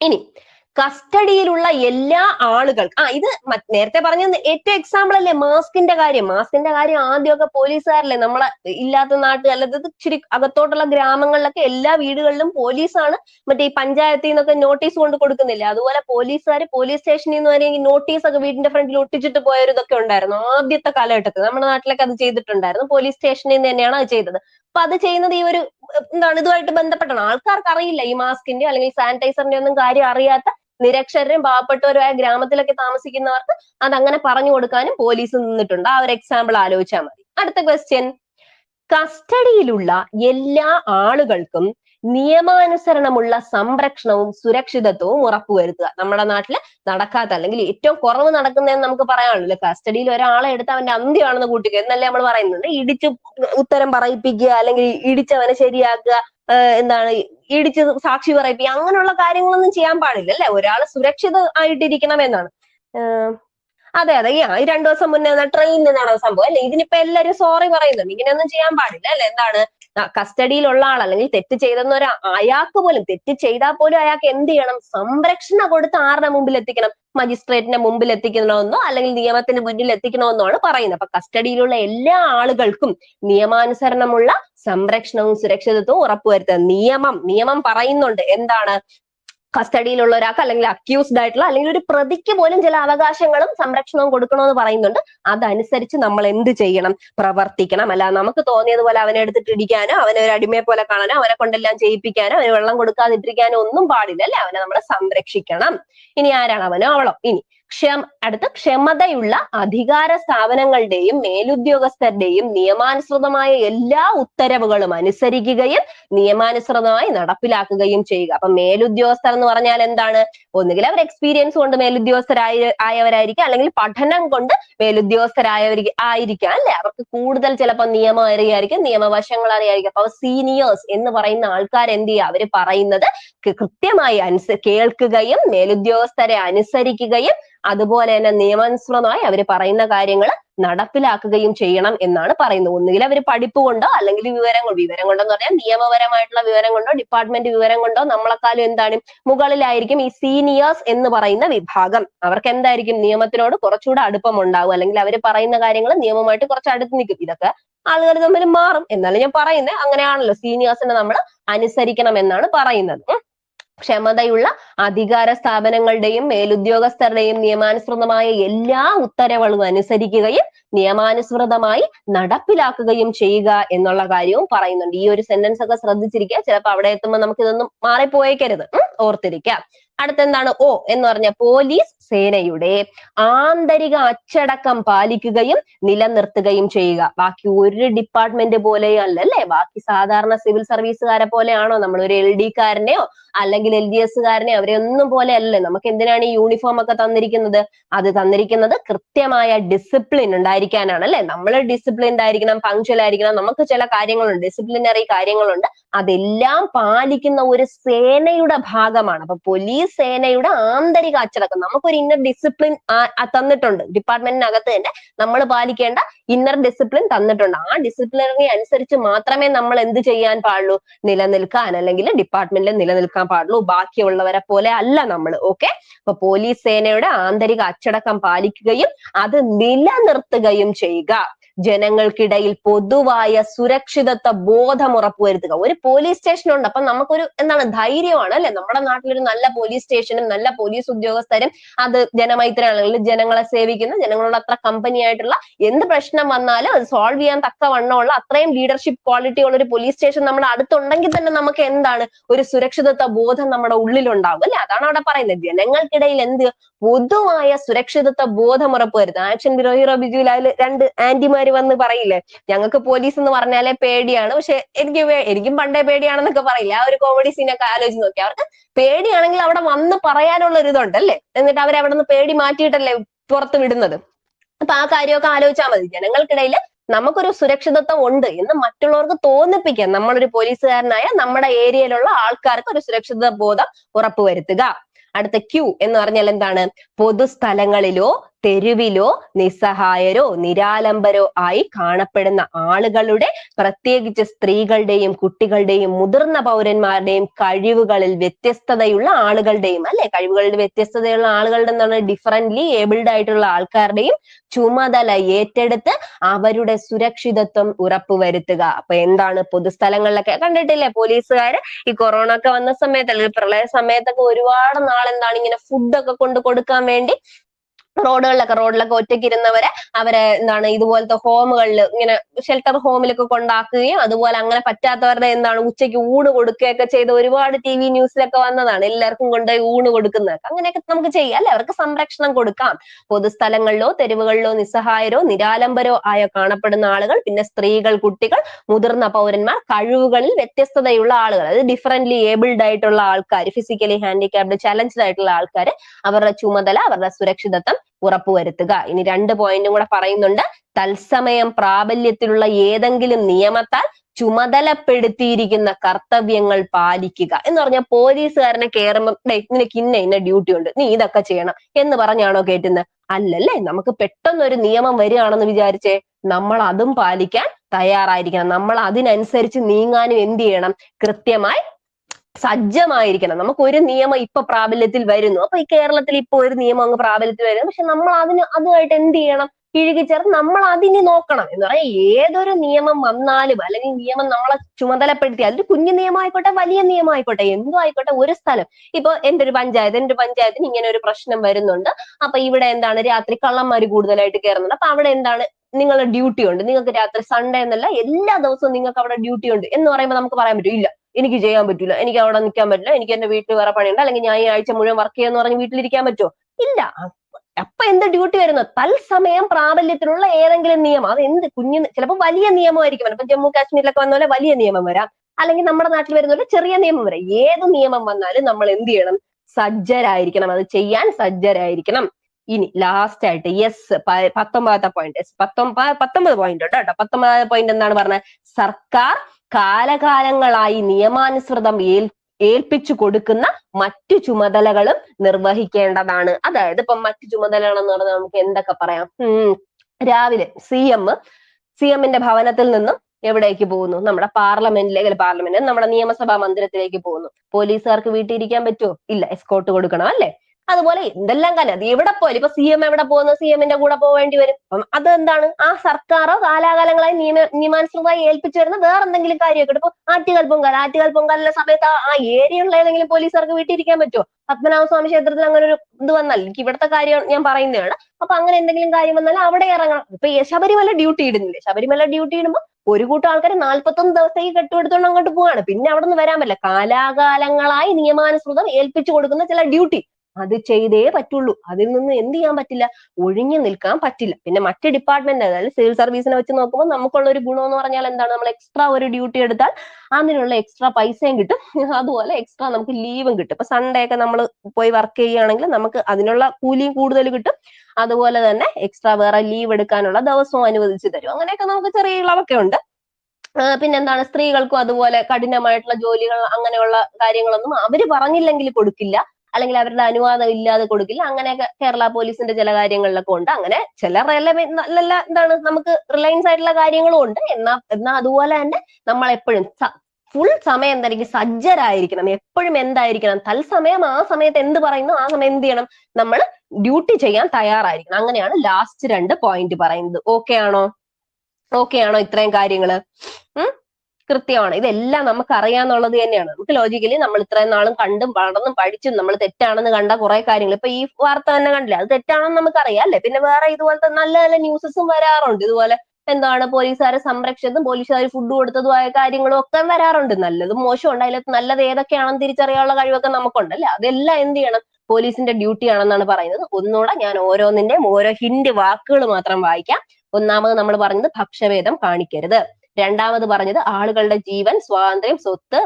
ഇനി കസ്റ്റഡിയിലുള്ള എല്ലാ ആളുകൾ ആ ഇത് നേരത്തെ പറഞ്ഞ ഏറ്റവും എക്സാമ്പിൾ അല്ലേ മാസ്കിന്റെ കാര്യം. മാസ്കിന്റെ കാര്യം ആദ്യമൊക്കെ പോലീസുകാരല്ലേ നമ്മളെ ഇല്ലാത്ത നാട്ടിൽ അല്ലാതെ ഇച്ചിരി അകത്തോട്ടുള്ള ഗ്രാമങ്ങളിലൊക്കെ എല്ലാ വീടുകളിലും പോലീസാണ് മറ്റേ ഈ പഞ്ചായത്തിൽ നിന്നൊക്കെ നോട്ടീസ് കൊണ്ട് കൊടുക്കുന്നില്ലേ? അതുപോലെ പോലീസുകാർ പോലീസ് സ്റ്റേഷനിൽ നിന്ന് വരെ നോട്ടീസ് ഒക്കെ വീടിന്റെ ഫ്രണ്ടിൽ ഒട്ടിച്ചിട്ട് പോയൊരിതൊക്കെ ഉണ്ടായിരുന്നു. ആദ്യത്തെ കാലഘട്ടത്തിൽ. നമ്മുടെ നാട്ടിലൊക്കെ അത് ചെയ്തിട്ടുണ്ടായിരുന്നു. പോലീസ് സ്റ്റേഷനിൽ നിന്ന് തന്നെയാണ് അത് ചെയ്തത്. അപ്പൊ അത് ചെയ്യുന്നത് ഈ ഒരു എന്താണ് ഇതുമായിട്ട് ബന്ധപ്പെട്ടാണ്. ആൾക്കാർക്ക് അറിയില്ല ഈ മാസ്കിന്റെ അല്ലെങ്കിൽ സാനിറ്റൈസറിന്റെ ഒന്നും കാര്യം അറിയാത്ത നിരക്ഷരരും പാവപ്പെട്ടവരും ആയ ഗ്രാമത്തിലൊക്കെ താമസിക്കുന്നവർക്ക് അത് അങ്ങനെ പറഞ്ഞു കൊടുക്കാനും പോലീസ് നിന്നിട്ടുണ്ട്. ആ ഒരു എക്സാമ്പിൾ ആലോചിച്ചാൽ മതി. അടുത്ത ക്വസ്റ്റ്യൻ കസ്റ്റഡിയിലുള്ള എല്ലാ ആളുകൾക്കും നിയമാനുസരണമുള്ള സംരക്ഷണവും സുരക്ഷിതത്വവും ഉറപ്പുവരുത്തുക. നമ്മുടെ നാട്ടിൽ നടക്കാത്ത അല്ലെങ്കിൽ ഏറ്റവും കുറവ് നടക്കുന്നതെന്ന് നമുക്ക് പറയാനുള്ളൂ. കസ്റ്റഡിയിൽ ഒരാളെ എടുത്ത് അവന്റെ അന്ത്യമാണെന്ന് കൂട്ടിക്കുക എന്നല്ലേ നമ്മൾ പറയുന്നുണ്ട് ഇടിച്ച് ഉത്തരം പറയിപ്പിക്കുക അല്ലെങ്കിൽ ഇടിച്ചവനെ ശരിയാക്കുക. എന്താണ് ഇടിച്ച് സാക്ഷി പറയിപ്പിക്കുക അങ്ങനെയുള്ള കാര്യങ്ങളൊന്നും ചെയ്യാൻ പാടില്ല അല്ലെ? ഒരാൾ സുരക്ഷിതമായിട്ടിരിക്കണം എന്നാണ്. അതെ അതെ. ഈ രണ്ടു ദിവസം മുന്നേ ട്രെയിനിൽ നടന്ന സംഭവം അല്ലെ? ഇതിനിപ്പോ എല്ലാരും സോറി പറയുന്നു. ഇങ്ങനെയൊന്നും ചെയ്യാൻ പാടില്ല അല്ലെ? എന്താണ് കസ്റ്റഡിയിലുള്ള ആൾ അല്ലെങ്കിൽ തെറ്റ് ചെയ്തെന്ന് ഒരു അയാൾക്ക് പോലും തെറ്റ് ചെയ്താൽ പോലും അയാൾക്ക് എന്ത് ചെയ്യണം? സംരക്ഷണ കൊടുത്ത് ആരുടെ മുമ്പിൽ എത്തിക്കണം? മജിസ്ട്രേറ്റിന്റെ മുമ്പിൽ എത്തിക്കണമെന്നോ അല്ലെങ്കിൽ നിയമത്തിന് മുന്നിൽ എത്തിക്കണമെന്നോ ആണ് പറയുന്നത്. അപ്പൊ കസ്റ്റഡിയിലുള്ള എല്ലാ ആളുകൾക്കും നിയമാനുസരണമുള്ള സംരക്ഷണവും സുരക്ഷിതത്വവും ഉറപ്പുവരുത്തുക. നിയമം നിയമം പറയുന്നുണ്ട്. എന്താണ്? കസ്റ്റഡിയിലുള്ള ഒരാൾക്ക് അല്ലെങ്കിൽ അക്യൂസ്ഡ് ആയിട്ടുള്ള അല്ലെങ്കിൽ ഒരു പ്രതിക്ക് പോലും ചില അവകാശങ്ങളും സംരക്ഷണവും കൊടുക്കണമെന്ന് പറയുന്നുണ്ട്. അതനുസരിച്ച് നമ്മൾ എന്ത് ചെയ്യണം? പ്രവർത്തിക്കണം. അല്ല നമുക്ക് തോന്നിയതുപോലെ അവനെ എടുത്തിട്ട് ഇടിക്കാനോ അവനെ ഒരു അടിമയെ പോലെ കാണാനോ അവനെ കൊണ്ടെല്ലാം ചെയ്യിപ്പിക്കാനോ അവന് വെള്ളം കൊടുക്കാതിരിക്കാനോ ഒന്നും പാടില്ല അല്ലെ? അവനെ നമ്മൾ സംരക്ഷിക്കണം. ഇനി ആരാണ് അവനോ? അവളോ. ഇനി ക്ഷമ അടുത്ത ക്ഷമതയുള്ള അധികാര സ്ഥാപനങ്ങളുടെയും മേലുദ്യോഗസ്ഥരുടെയും നിയമാനുസൃതമായ എല്ലാ ഉത്തരവുകളും അനുസരിക്കുകയും നിയമാനുസൃതമായി നടപ്പിലാക്കുകയും ചെയ്യുക. അപ്പൊ മേലുദ്യോഗസ്ഥർ എന്ന് പറഞ്ഞാൽ എന്താണ്? ഒന്നുകിൽ അവർ എക്സ്പീരിയൻസ് കൊണ്ട് മേലുദ്യോഗസ്ഥരായ ആയവരായിരിക്കാം. അല്ലെങ്കിൽ പഠനം കൊണ്ട് മേലുദ്യോഗസ്ഥരായവർ ആയിരിക്കാം അല്ലെ? അവർക്ക് കൂടുതൽ ചിലപ്പോൾ നിയമം അറിയായിരിക്കും നിയമവശങ്ങൾ അറിയായിരിക്കും. അപ്പൊ സീനിയേഴ്സ് എന്ന് പറയുന്ന ആൾക്കാർ എന്ത് ചെയ്യുക? അവർ പറയുന്നത് കൃത്യമായി അനുസ കേൾക്കുകയും മേലുദ്യോഗസ്ഥരെ അനുസരിക്കുകയും അതുപോലെ തന്നെ നിയമാനുസൃതമായി അവർ പറയുന്ന കാര്യങ്ങൾ നടപ്പിലാക്കുകയും ചെയ്യണം എന്നാണ് പറയുന്നത്. ഒന്നുകിൽ അവർ പഠിപ്പ് കൊണ്ടോ അല്ലെങ്കിൽ വിവരം കൊണ്ടോ വിവരം കൊണ്ടെന്ന് പറഞ്ഞാൽ നിയമപരമായിട്ടുള്ള വിവരം കൊണ്ടോ ഡിപ്പാർട്ട്മെന്റ് വിവരം കൊണ്ടോ നമ്മളെക്കാളും എന്താണ് മുകളിലായിരിക്കും ഈ സീനിയേഴ്സ് എന്ന് പറയുന്ന വിഭാഗം. അവർക്ക് എന്തായിരിക്കും? നിയമത്തിനോട് കുറച്ചുകൂടെ അടുപ്പം ഉണ്ടാവും അല്ലെങ്കിൽ അവർ പറയുന്ന കാര്യങ്ങൾ നിയമമായിട്ട് കുറച്ച് അടുത്ത് നിൽക്കും. ഇതൊക്കെ ആളുകൾ തമ്മിൽ മാറും. എന്നാലും ഞാൻ പറയുന്നത്. അങ്ങനെയാണല്ലോ. സീനിയേഴ്സിനെ നമ്മൾ അനുസരിക്കണം എന്നാണ് പറയുന്നത്. ക്ഷമതയുള്ള അധികാര സ്ഥാപനങ്ങളുടെയും മേലുദ്യോഗസ്ഥരുടെയും നിയമാനുസൃതമായ എല്ലാ ഉത്തരവുകളും അനുസരിക്കുകയും നിയമാനുസൃതമായി നടപ്പിലാക്കുകയും ചെയ്യുക എന്നുള്ള കാര്യവും പറയുന്നുണ്ട്. ഈ ഒരു സെന്റൻസ് ഒക്കെ ശ്രദ്ധിച്ചിരിക്കുക. ചിലപ്പോൾ അവിടെ എത്തുമ്പോൾ നമുക്ക് ഇതൊന്നും മാറിപ്പോയേക്കരുത് ഓർത്തിരിക്കാം അടുത്തെന്താണ്? ഓ എന്ന് പറഞ്ഞ പോലീസ് സേനയുടെ ആന്തരിക അച്ചടക്കം പാലിക്കുകയും നിലനിർത്തുകയും ചെയ്യുക. ബാക്കി ഒരു ഡിപ്പാർട്ട്മെന്റ് പോലെയല്ല അല്ലേ ബാക്കി സാധാരണ സിവിൽ സർവീസുകാരെ പോലെയാണോ? നമ്മൾ ഒരു എൽ ഡിക്കാരനെയോ അല്ലെങ്കിൽ എൽ ഡി എസ്സുകാരനെയോ അവരെ ഒന്നും പോലെ അല്ല നമുക്ക് എന്തിനാണ് ഈ യൂണിഫോം ഒക്കെ തന്നിരിക്കുന്നത്? അത് തന്നിരിക്കുന്നത് കൃത്യമായ ഡിസിപ്ലിൻ ഉണ്ടായിരിക്കാനാണ് അല്ലെ? നമ്മൾ ഡിസിപ്ലിൻഡ് ആയിരിക്കണം പങ്ക്ച്വൽ ആയിരിക്കണം. നമുക്ക് ചില കാര്യങ്ങളുണ്ട്. ഡിസിപ്ലിനറി കാര്യങ്ങളുണ്ട്. അതെല്ലാം പാലിക്കുന്ന ഒരു സേനയുടെ ഭാഗമാണ്. അപ്പൊ പോലീസ് സേനയുടെ ആന്തരിക അച്ചടക്കം. നമുക്കൊരു ഇന്നർ ഡിസിപ്ലിൻ തന്നിട്ടുണ്ട്. ഡിപ്പാർട്ട്മെന്റിനകത്ത് തന്നെ നമ്മൾ പാലിക്കേണ്ട ഇന്നർ ഡിസിപ്ലിൻ തന്നിട്ടുണ്ട്. ആ ഡിസിപ്ലിനെ അനുസരിച്ച് മാത്രമേ നമ്മൾ എന്ത് ചെയ്യാൻ പാടുള്ളൂ? നിലനിൽക്കാൻ അല്ലെങ്കിൽ ഡിപ്പാർട്ട്മെന്റിൽ നിലനിൽക്കാൻ പാടുള്ളൂ. ബാക്കിയുള്ളവരെ പോലെ അല്ല നമ്മൾ. ഓക്കെ അപ്പൊ പോലീസ് സേനയുടെ ആന്തരിക അച്ചടക്കം പാലിക്കുകയും അത് നിലനിർത്തുകയും ചെയ്യുക. ജനങ്ങൾക്കിടയിൽ പൊതുവായ സുരക്ഷിതത്വ ബോധം ഉറപ്പുവരുത്തുക. ഒരു പോലീസ് സ്റ്റേഷൻ ഉണ്ട്. അപ്പൊ നമുക്കൊരു എന്താണ് ധൈര്യമാണ് അല്ലെ? നമ്മുടെ നാട്ടിലൊരു നല്ല പോലീസ് സ്റ്റേഷനും നല്ല പോലീസ് ഉദ്യോഗസ്ഥരും അത് ജനമൈത്രി ആണെങ്കിൽ ജനങ്ങളെ സേവിക്കുന്ന ജനങ്ങളോട് അത്ര കമ്പനി ആയിട്ടുള്ള എന്ത് പ്രശ്നം വന്നാലും അത് സോൾവ് ചെയ്യാൻ തക്കവണ്ണമുള്ള അത്രയും ലീഡർഷിപ്പ് ക്വാളിറ്റി ഉള്ള ഒരു പോലീസ് സ്റ്റേഷൻ നമ്മുടെ അടുത്തുണ്ടെങ്കിൽ തന്നെ നമുക്ക് എന്താണ്? ഒരു സുരക്ഷിതത്വ ബോധം നമ്മുടെ ഉള്ളിലുണ്ടാവും അല്ലെ? അതാണ് അവിടെ പറയുന്നത്. ജനങ്ങൾക്കിടയിൽ എന്ത്? പൊതുവായ സുരക്ഷിതത്വ ബോധം ഉറപ്പുവരുത്തുക. ആക്ഷൻ ബിറോ ഹീറോ ബിജുവിൽ അതിൽ രണ്ട് ആന്റിമാര് വന്ന് പറയില്ലേ? ഞങ്ങൾക്ക് പോലീസ് എന്ന് പറഞ്ഞാലേ പേടിയാണ്. പക്ഷെ എനിക്ക് എനിക്കും പണ്ടേ പേടിയാണെന്നൊക്കെ പറയില്ല? ആ ഒരു കോമഡി സീനൊക്കെ ആലോചിച്ച് നോക്കി. അവർക്ക് പേടിയാണെങ്കിൽ അവിടെ വന്ന് പറയാനുള്ള ഒരു അല്ലേ? എന്നിട്ട് അവർ അവിടെ നിന്ന് പേടി മാറ്റിയിട്ടല്ലേ പുറത്ത് വിടുന്നത്. അപ്പൊ ആ കാര്യമൊക്കെ ആലോചിച്ചാൽ മതി. ജനങ്ങൾക്കിടയിൽ നമുക്കൊരു സുരക്ഷിതത്വം ഉണ്ട് എന്ന് മറ്റുള്ളവർക്ക് തോന്നിപ്പിക്കാൻ നമ്മളൊരു പോലീസുകാരനായ നമ്മുടെ ഏരിയയിലുള്ള ആൾക്കാർക്ക് ഒരു സുരക്ഷിത ബോധം ഉറപ്പുവരുത്തുക. അടുത്ത ക്യൂ എന്ന് പറഞ്ഞാൽ എന്താണ്? പൊതുസ്ഥലങ്ങളിലോ തെരുവിലോ നിസ്സഹായരോ നിരാലംബരോ ആയി കാണപ്പെടുന്ന ആളുകളുടെ പ്രത്യേകിച്ച് സ്ത്രീകളുടെയും കുട്ടികളുടെയും മുതിർന്ന പൗരന്മാരുടെയും കഴിവുകളിൽ വ്യത്യസ്തതയുള്ള ആളുകളുടെയും അല്ലെ? കഴിവുകളിൽ വ്യത്യസ്തതയുള്ള ആളുകളുടെ എന്താണ് ഡിഫറന്റ്ലി ഏബിൾഡ് ആയിട്ടുള്ള ആൾക്കാരുടെയും ചുമതല ഏറ്റെടുത്ത് അവരുടെ സുരക്ഷിതത്വം ഉറപ്പുവരുത്തുക. അപ്പൊ എന്താണ് പൊതുസ്ഥലങ്ങളിലൊക്കെ കണ്ടിട്ടില്ലേ? പോലീസുകാര് ഈ കൊറോണ ഒക്കെ വന്ന സമയത്ത് അല്ലെങ്കിൽ പ്രളയ സമയത്തൊക്കെ ഒരുപാട് നാളെന്താണ് ഇങ്ങനെ ഫുഡൊക്കെ കൊണ്ട് കൊടുക്കാൻ വേണ്ടി റോഡുകളിലൊക്കെ റോഡിലൊക്കെ ഒറ്റയ്ക്ക് ഇരുന്നവരെ അവരെ എന്താണ് ഇതുപോലത്തെ ഹോമുകളിൽ ഇങ്ങനെ ഷെൽട്ടർ ഹോമിലൊക്കെ കൊണ്ടാക്കുകയും അതുപോലെ അങ്ങനെ പറ്റാത്തവരുടെ എന്താണ് ഉച്ചയ്ക്ക് ഊണ് കൊടുക്കുകയൊക്കെ ചെയ്ത ഒരുപാട് ടി വി ന്യൂസിലൊക്കെ വന്നതാണ്. എല്ലാവർക്കും കൊണ്ടുപോയി ഊണ് കൊടുക്കുന്നതൊക്കെ. അങ്ങനെയൊക്കെ നമുക്ക് ചെയ്യാം. അല്ലെ? അവർക്ക് സംരക്ഷണം കൊടുക്കാം. പൊതുസ്ഥലങ്ങളിലോ തെരുവുകളിലോ നിസ്സഹായരോ നിരാലംബരോ ആയ കാണപ്പെടുന്ന ആളുകൾ പിന്നെ സ്ത്രീകൾ കുട്ടികൾ മുതിർന്ന പൗരന്മാർ കഴിവുകളിൽ വ്യത്യസ്തതയുള്ള ആളുകൾ അതായത് ഡിഫറെന്റ്ലി ഏബിൾഡ് ആയിട്ടുള്ള ആൾക്കാർ ഫിസിക്കലി ഹാൻഡിക്യാപ്ഡ് ചലഞ്ച്ഡ് ആയിട്ടുള്ള ആൾക്കാർ അവരുടെ ചുമതല അവരുടെ സുരക്ഷിതത്വം ഉറപ്പുവരുത്തുക ഇനി രണ്ട് പോയിന്റും കൂടെ പറയുന്നുണ്ട്. തത്സമയം പ്രാബല്യത്തിലുള്ള ഏതെങ്കിലും നിയമത്താൽ ചുമതലപ്പെടുത്തിയിരിക്കുന്ന കർത്തവ്യങ്ങൾ പാലിക്കുക. എന്ന് പറഞ്ഞാൽ പോലീസുകാരനെ കയറുമ്പോൾ "ദേ, നിനക്ക് ഇന്ന ഇന്ന ഡ്യൂട്ടി ഉണ്ട്. നീ ഇതൊക്കെ ചെയ്യണം. എന്ന് പറഞ്ഞാണോ കേട്ടുന്നത് അല്ലല്ലേ? നമുക്ക് പെട്ടെന്ന് ഒരു നിയമം വരികയാണെന്ന് വിചാരിച്ചേ. നമ്മൾ അതും പാലിക്കാൻ തയ്യാറായിരിക്കണം. നമ്മൾ അതിനനുസരിച്ച് നീങ്ങാനും എന്ത് ചെയ്യണം? കൃത്യമായി സജ്ജമായിരിക്കണം. നമുക്ക് ഒരു നിയമം ഇപ്പൊ പ്രാബല്യത്തിൽ വരുന്നു. അപ്പൊ ഈ കേരളത്തിൽ ഇപ്പൊ ഒരു നിയമം അങ്ങ് പ്രാബല്യത്തിൽ വരുന്നു. പക്ഷെ നമ്മൾ അതിന് അതുമായിട്ട് എന്ത് ചെയ്യണം? ഇഴുകിച്ചേർന്ന് നമ്മൾ അതിനെ നോക്കണം എന്ന് പറയാൻ ഏതൊരു നിയമം വന്നാലും അല്ലെങ്കിൽ നിയമം നമ്മളെ ചുമതലപ്പെടുത്തി അതിൽ കുഞ്ഞു നിയമമായിക്കോട്ടെ വലിയ നിയമമായിക്കോട്ടെ എന്തോ ആയിക്കോട്ടെ ഒരു സ്ഥലം. ഇപ്പൊ എന്റെ ഒരു പഞ്ചായത്ത് എന്റെ പഞ്ചായത്തിന് ഇങ്ങനെ ഒരു പ്രശ്നം വരുന്നുണ്ട്. അപ്പൊ ഇവിടെ എന്താണ് രാത്രി കള്ളന്മാര് കൂടുതലായിട്ട് കയറുന്നുണ്ട് അപ്പൊ അവിടെ എന്താണ് നിങ്ങളുടെ ഡ്യൂട്ടി ഉണ്ട് നിങ്ങൾക്ക് രാത്രി സൺഡേ എന്നല്ല എല്ലാ ദിവസവും നിങ്ങൾക്ക് അവിടെ ഡ്യൂട്ടി ഉണ്ട് എന്ന് പറയുമ്പോൾ നമുക്ക് പറയാൻ പറ്റും. ഇല്ല. എനിക്ക് ചെയ്യാൻ പറ്റില്ല എനിക്ക് അവിടെ നിൽക്കാൻ പറ്റില്ല എനിക്ക് എന്റെ വീട്ടിൽ വേറെ പണിയുണ്ട് അല്ലെങ്കിൽ ഞാൻ ഈ ആഴ്ച മുഴുവൻ വർക്ക് ചെയ്യാന്ന് പറഞ്ഞ് വീട്ടിലിരിക്കാൻ പറ്റുമോ ഇല്ല. അപ്പൊ എന്ത് ഡ്യൂട്ടി വരുന്നത് തത്സമയം പ്രാബല്യത്തിലുള്ള ഏതെങ്കിലും നിയമം. അത് എന്ത് കുഞ്ഞു ചിലപ്പോൾ വലിയ നിയമമായിരിക്കും. ഇപ്പൊ ജമ്മു കാശ്മീരിലൊക്കെ വന്ന പോലെ വലിയ നിയമം വരാം. അല്ലെങ്കിൽ നമ്മുടെ നാട്ടിൽ വരുന്ന പോലെ ചെറിയ നിയമം വരാം. ഏത് നിയമം വന്നാലും നമ്മൾ എന്ത് ചെയ്യണം? സജ്ജരായിരിക്കണം. അത് ചെയ്യാൻ സജ്ജരായിരിക്കണം. ഇനി ലാസ്റ്റ് ആയിട്ട് യെസ് പത്തൊമ്പതാമത്തെ പോയിന്റ് പത്തൊമ്പത് പോയിന്റ് ഉണ്ട് കേട്ടോ. പത്തൊമ്പതാമത്തെ പോയിന്റ് എന്താണ് പറഞ്ഞത്? സർക്കാർ കാലകാലങ്ങളായി നിയമാനുസൃതം ഏൽ ഏൽപ്പിച്ചു കൊടുക്കുന്ന മറ്റു ചുമതലകളും നിർവഹിക്കേണ്ടതാണ്. അതായത് ഇപ്പം മറ്റു ചുമതലകൾ എന്ന് പറഞ്ഞാൽ നമുക്ക് എന്തൊക്കെ പറയാം? ഉം രാവിലെ സി എം സി എമ്മിന്റെ ഭവനത്തിൽ നിന്നും എവിടേക്ക് പോകുന്നു? നമ്മുടെ പാർലമെന്റിലേക്ക് പാർലമെന്റ് നമ്മുടെ നിയമസഭാ മന്ദിരത്തിലേക്ക് പോകുന്നു. പോലീസുകാർക്ക് വീട്ടിൽ ഇരിക്കാൻ പറ്റുമോ ഇല്ല എസ്കോട്ട് കൊടുക്കണം അല്ലെ? അതുപോലെ എന്തെല്ലാം കാലം? അത് എവിടെ പോയാലും ഇപ്പൊ സി എം എവിടെ പോകുന്നു? സി എമ്മിന്റെ കൂടെ പോവേണ്ടി വരും. അപ്പം അത് എന്താണ്? ആ സർക്കാരോ കാലാകാലങ്ങളായി നിയമ നിയമാനുസൃതമായി ഏൽപ്പിച്ചു വരുന്ന വേറെ എന്തെങ്കിലും കാര്യമൊക്കെ ഇപ്പൊ ആറ്റുകാൽ പൊങ്കാല ആറ്റുകാൽ പൊങ്കാലിന്റെ സമയത്ത് ആ- ഏരിയ ഏരിയയുള്ള ഏതെങ്കിലും പോലീസുകാർക്ക് വീട്ടിൽ ഇരിക്കാൻ പറ്റുമോ പത്മനാഭസ്വാമി ക്ഷേത്രത്തിൽ അങ്ങനെ ഒരു ഇത് വന്നാൽ എനിക്ക് ഇവിടുത്തെ കാര്യം ഞാൻ പറയുന്നതാണ് അപ്പൊ അങ്ങനെ എന്തെങ്കിലും കാര്യം വന്നാൽ അവിടെ ഇറങ്ങണം. ഇപ്പൊ ശബരിമല ഡ്യൂട്ടി ഇടുന്നില്ല? ശബരിമല ഡ്യൂട്ടി ഇടുമ്പോൾ ഒരു കൂട്ടം ആൾക്കാർ നാൽപ്പത്തൊന്ന് ദിവസത്തേക്ക് കെട്ടുപിടുത്തോണ്ട് അങ്ങോട്ട് പോവാണ്. പിന്നെ അവിടെ നിന്ന് വരാൻ പറ്റില്ല. കാലാകാലങ്ങളായി നിയമാനുസൃതം ഏൽപ്പിച്ചു കൊടുക്കുന്ന ചില ഡ്യൂട്ടി. അത് ചെയ്തേ പറ്റുള്ളൂ. അതിൽ നിന്ന് എന്ത് ചെയ്യാൻ പറ്റില്ല? ഒഴിഞ്ഞു നിൽക്കാൻ പറ്റില്ല. പിന്നെ മറ്റ് ഡിപ്പാർട്ട്മെന്റ് അതായത് സിവിൽ സർവീസിനെ വെച്ച് നോക്കുമ്പോൾ നമുക്കുള്ള ഒരു ഗുണം എന്ന് പറഞ്ഞാൽ എന്താണ്? നമ്മൾ എക്സ്ട്രാ ഒരു ഡ്യൂട്ടി എടുത്താൽ അതിനുള്ള എക്സ്ട്രാ പൈസയും കിട്ടും. അതുപോലെ എക്സ്ട്രാ നമുക്ക് ലീവും കിട്ടും. ഇപ്പൊ സൺഡേ ഒക്കെ നമ്മൾ പോയി വർക്ക് ചെയ്യുകയാണെങ്കിൽ നമുക്ക് അതിനുള്ള കൂലിയും കൂടുതൽ കിട്ടും. അതുപോലെ തന്നെ എക്സ്ട്രാ വേറെ ലീവ് എടുക്കാനുള്ള ദിവസവും അനുവദിച്ചു തരും. അങ്ങനെയൊക്കെ നമുക്ക് ചെറിയ ഇളവൊക്കെ ഉണ്ട്. പിന്നെന്താണ് സ്ത്രീകൾക്കും അതുപോലെ കഠിനമായിട്ടുള്ള ജോലികൾ അങ്ങനെയുള്ള കാര്യങ്ങളൊന്നും അവർ പറഞ്ഞില്ലെങ്കിൽ കൊടുക്കില്ല. അല്ലെങ്കിൽ അവരുടെ അനുവാദം ഇല്ലാതെ കൊടുക്കില്ല. അങ്ങനെയൊക്കെ കേരള പോലീസിന്റെ ചില കാര്യങ്ങളിലൊക്കെ ഉണ്ട്. അങ്ങനെ ചില നല്ല എന്താണ് നമുക്ക് റിലയൻസ് ആയിട്ടുള്ള കാര്യങ്ങളും ഉണ്ട്. എന്നാ എന്നാ അതുപോലെ തന്നെ നമ്മൾ എപ്പോഴും ഫുൾ സമയം എന്തായിരിക്കും സജ്ജരായിരിക്കണം. എപ്പോഴും എന്തായിരിക്കണം? തത്സമയം ആ സമയത്ത് എന്ത് പറയുന്നു? ആ സമയം എന്ത് ചെയ്യണം? നമ്മൾ ഡ്യൂട്ടി ചെയ്യാൻ തയ്യാറായിരിക്കണം. അങ്ങനെയാണ് ലാസ്റ്റ് രണ്ട് പോയിന്റ് പറയുന്നത്. ഓക്കെ ആണോ? ഓക്കെ ആണോ ഇത്രയും കാര്യങ്ങൾ? ഉം? കൃത്യമാണ്. ഇതെല്ലാം നമുക്ക് അറിയാന്നുള്ളത് തന്നെയാണ്. നമുക്ക് ലോജിക്കലി നമ്മൾ ഇത്രയും നാളും കണ്ടും വളർന്നും പഠിച്ചും നമ്മൾ തെറ്റാണെന്ന് കണ്ട കുറെ കാര്യങ്ങൾ. ഇപ്പൊ ഈ വാർത്ത തന്നെ കണ്ടില്ല? അത് തെറ്റാണെന്ന് നമുക്കറിയാം അല്ലെ? പിന്നെ വേറെ ഇതുപോലത്തെ നല്ല നല്ല ന്യൂസസും വരാറുണ്ട്. ഇതുപോലെ എന്താണ് പോലീസുകാരെ സംരക്ഷിച്ചതും പോലീസുകാർ ഫുഡ് കൊടുത്തതുമായ കാര്യങ്ങളും ഒക്കെ വരാറുണ്ട്. നല്ലതും മോശവും ഉണ്ട് അതിലത്ത് നല്ലത് ഏതൊക്കെയാണെന്ന് തിരിച്ചറിയാനുള്ള കഴിവൊക്കെ നമുക്കുണ്ട് അല്ലെ? അതെല്ലാം എന്ത് ചെയ്യണം? പോലീസിന്റെ ഡ്യൂട്ടി ആണെന്നാണ് പറയുന്നത്. ഒന്നുകൂടെ ഞാൻ ഓരോന്നിന്റെയും ഓരോ ഹിന്റ് വാക്കുകൾ മാത്രം വായിക്കാം. ഒന്നാമത് നമ്മൾ പറഞ്ഞത് ഭക്ഷ്യഭേദം കാണിക്കരുത്. രണ്ടാമത് പറഞ്ഞത് ആളുകളുടെ ജീവൻ സ്വാതന്ത്ര്യം സ്വത്ത്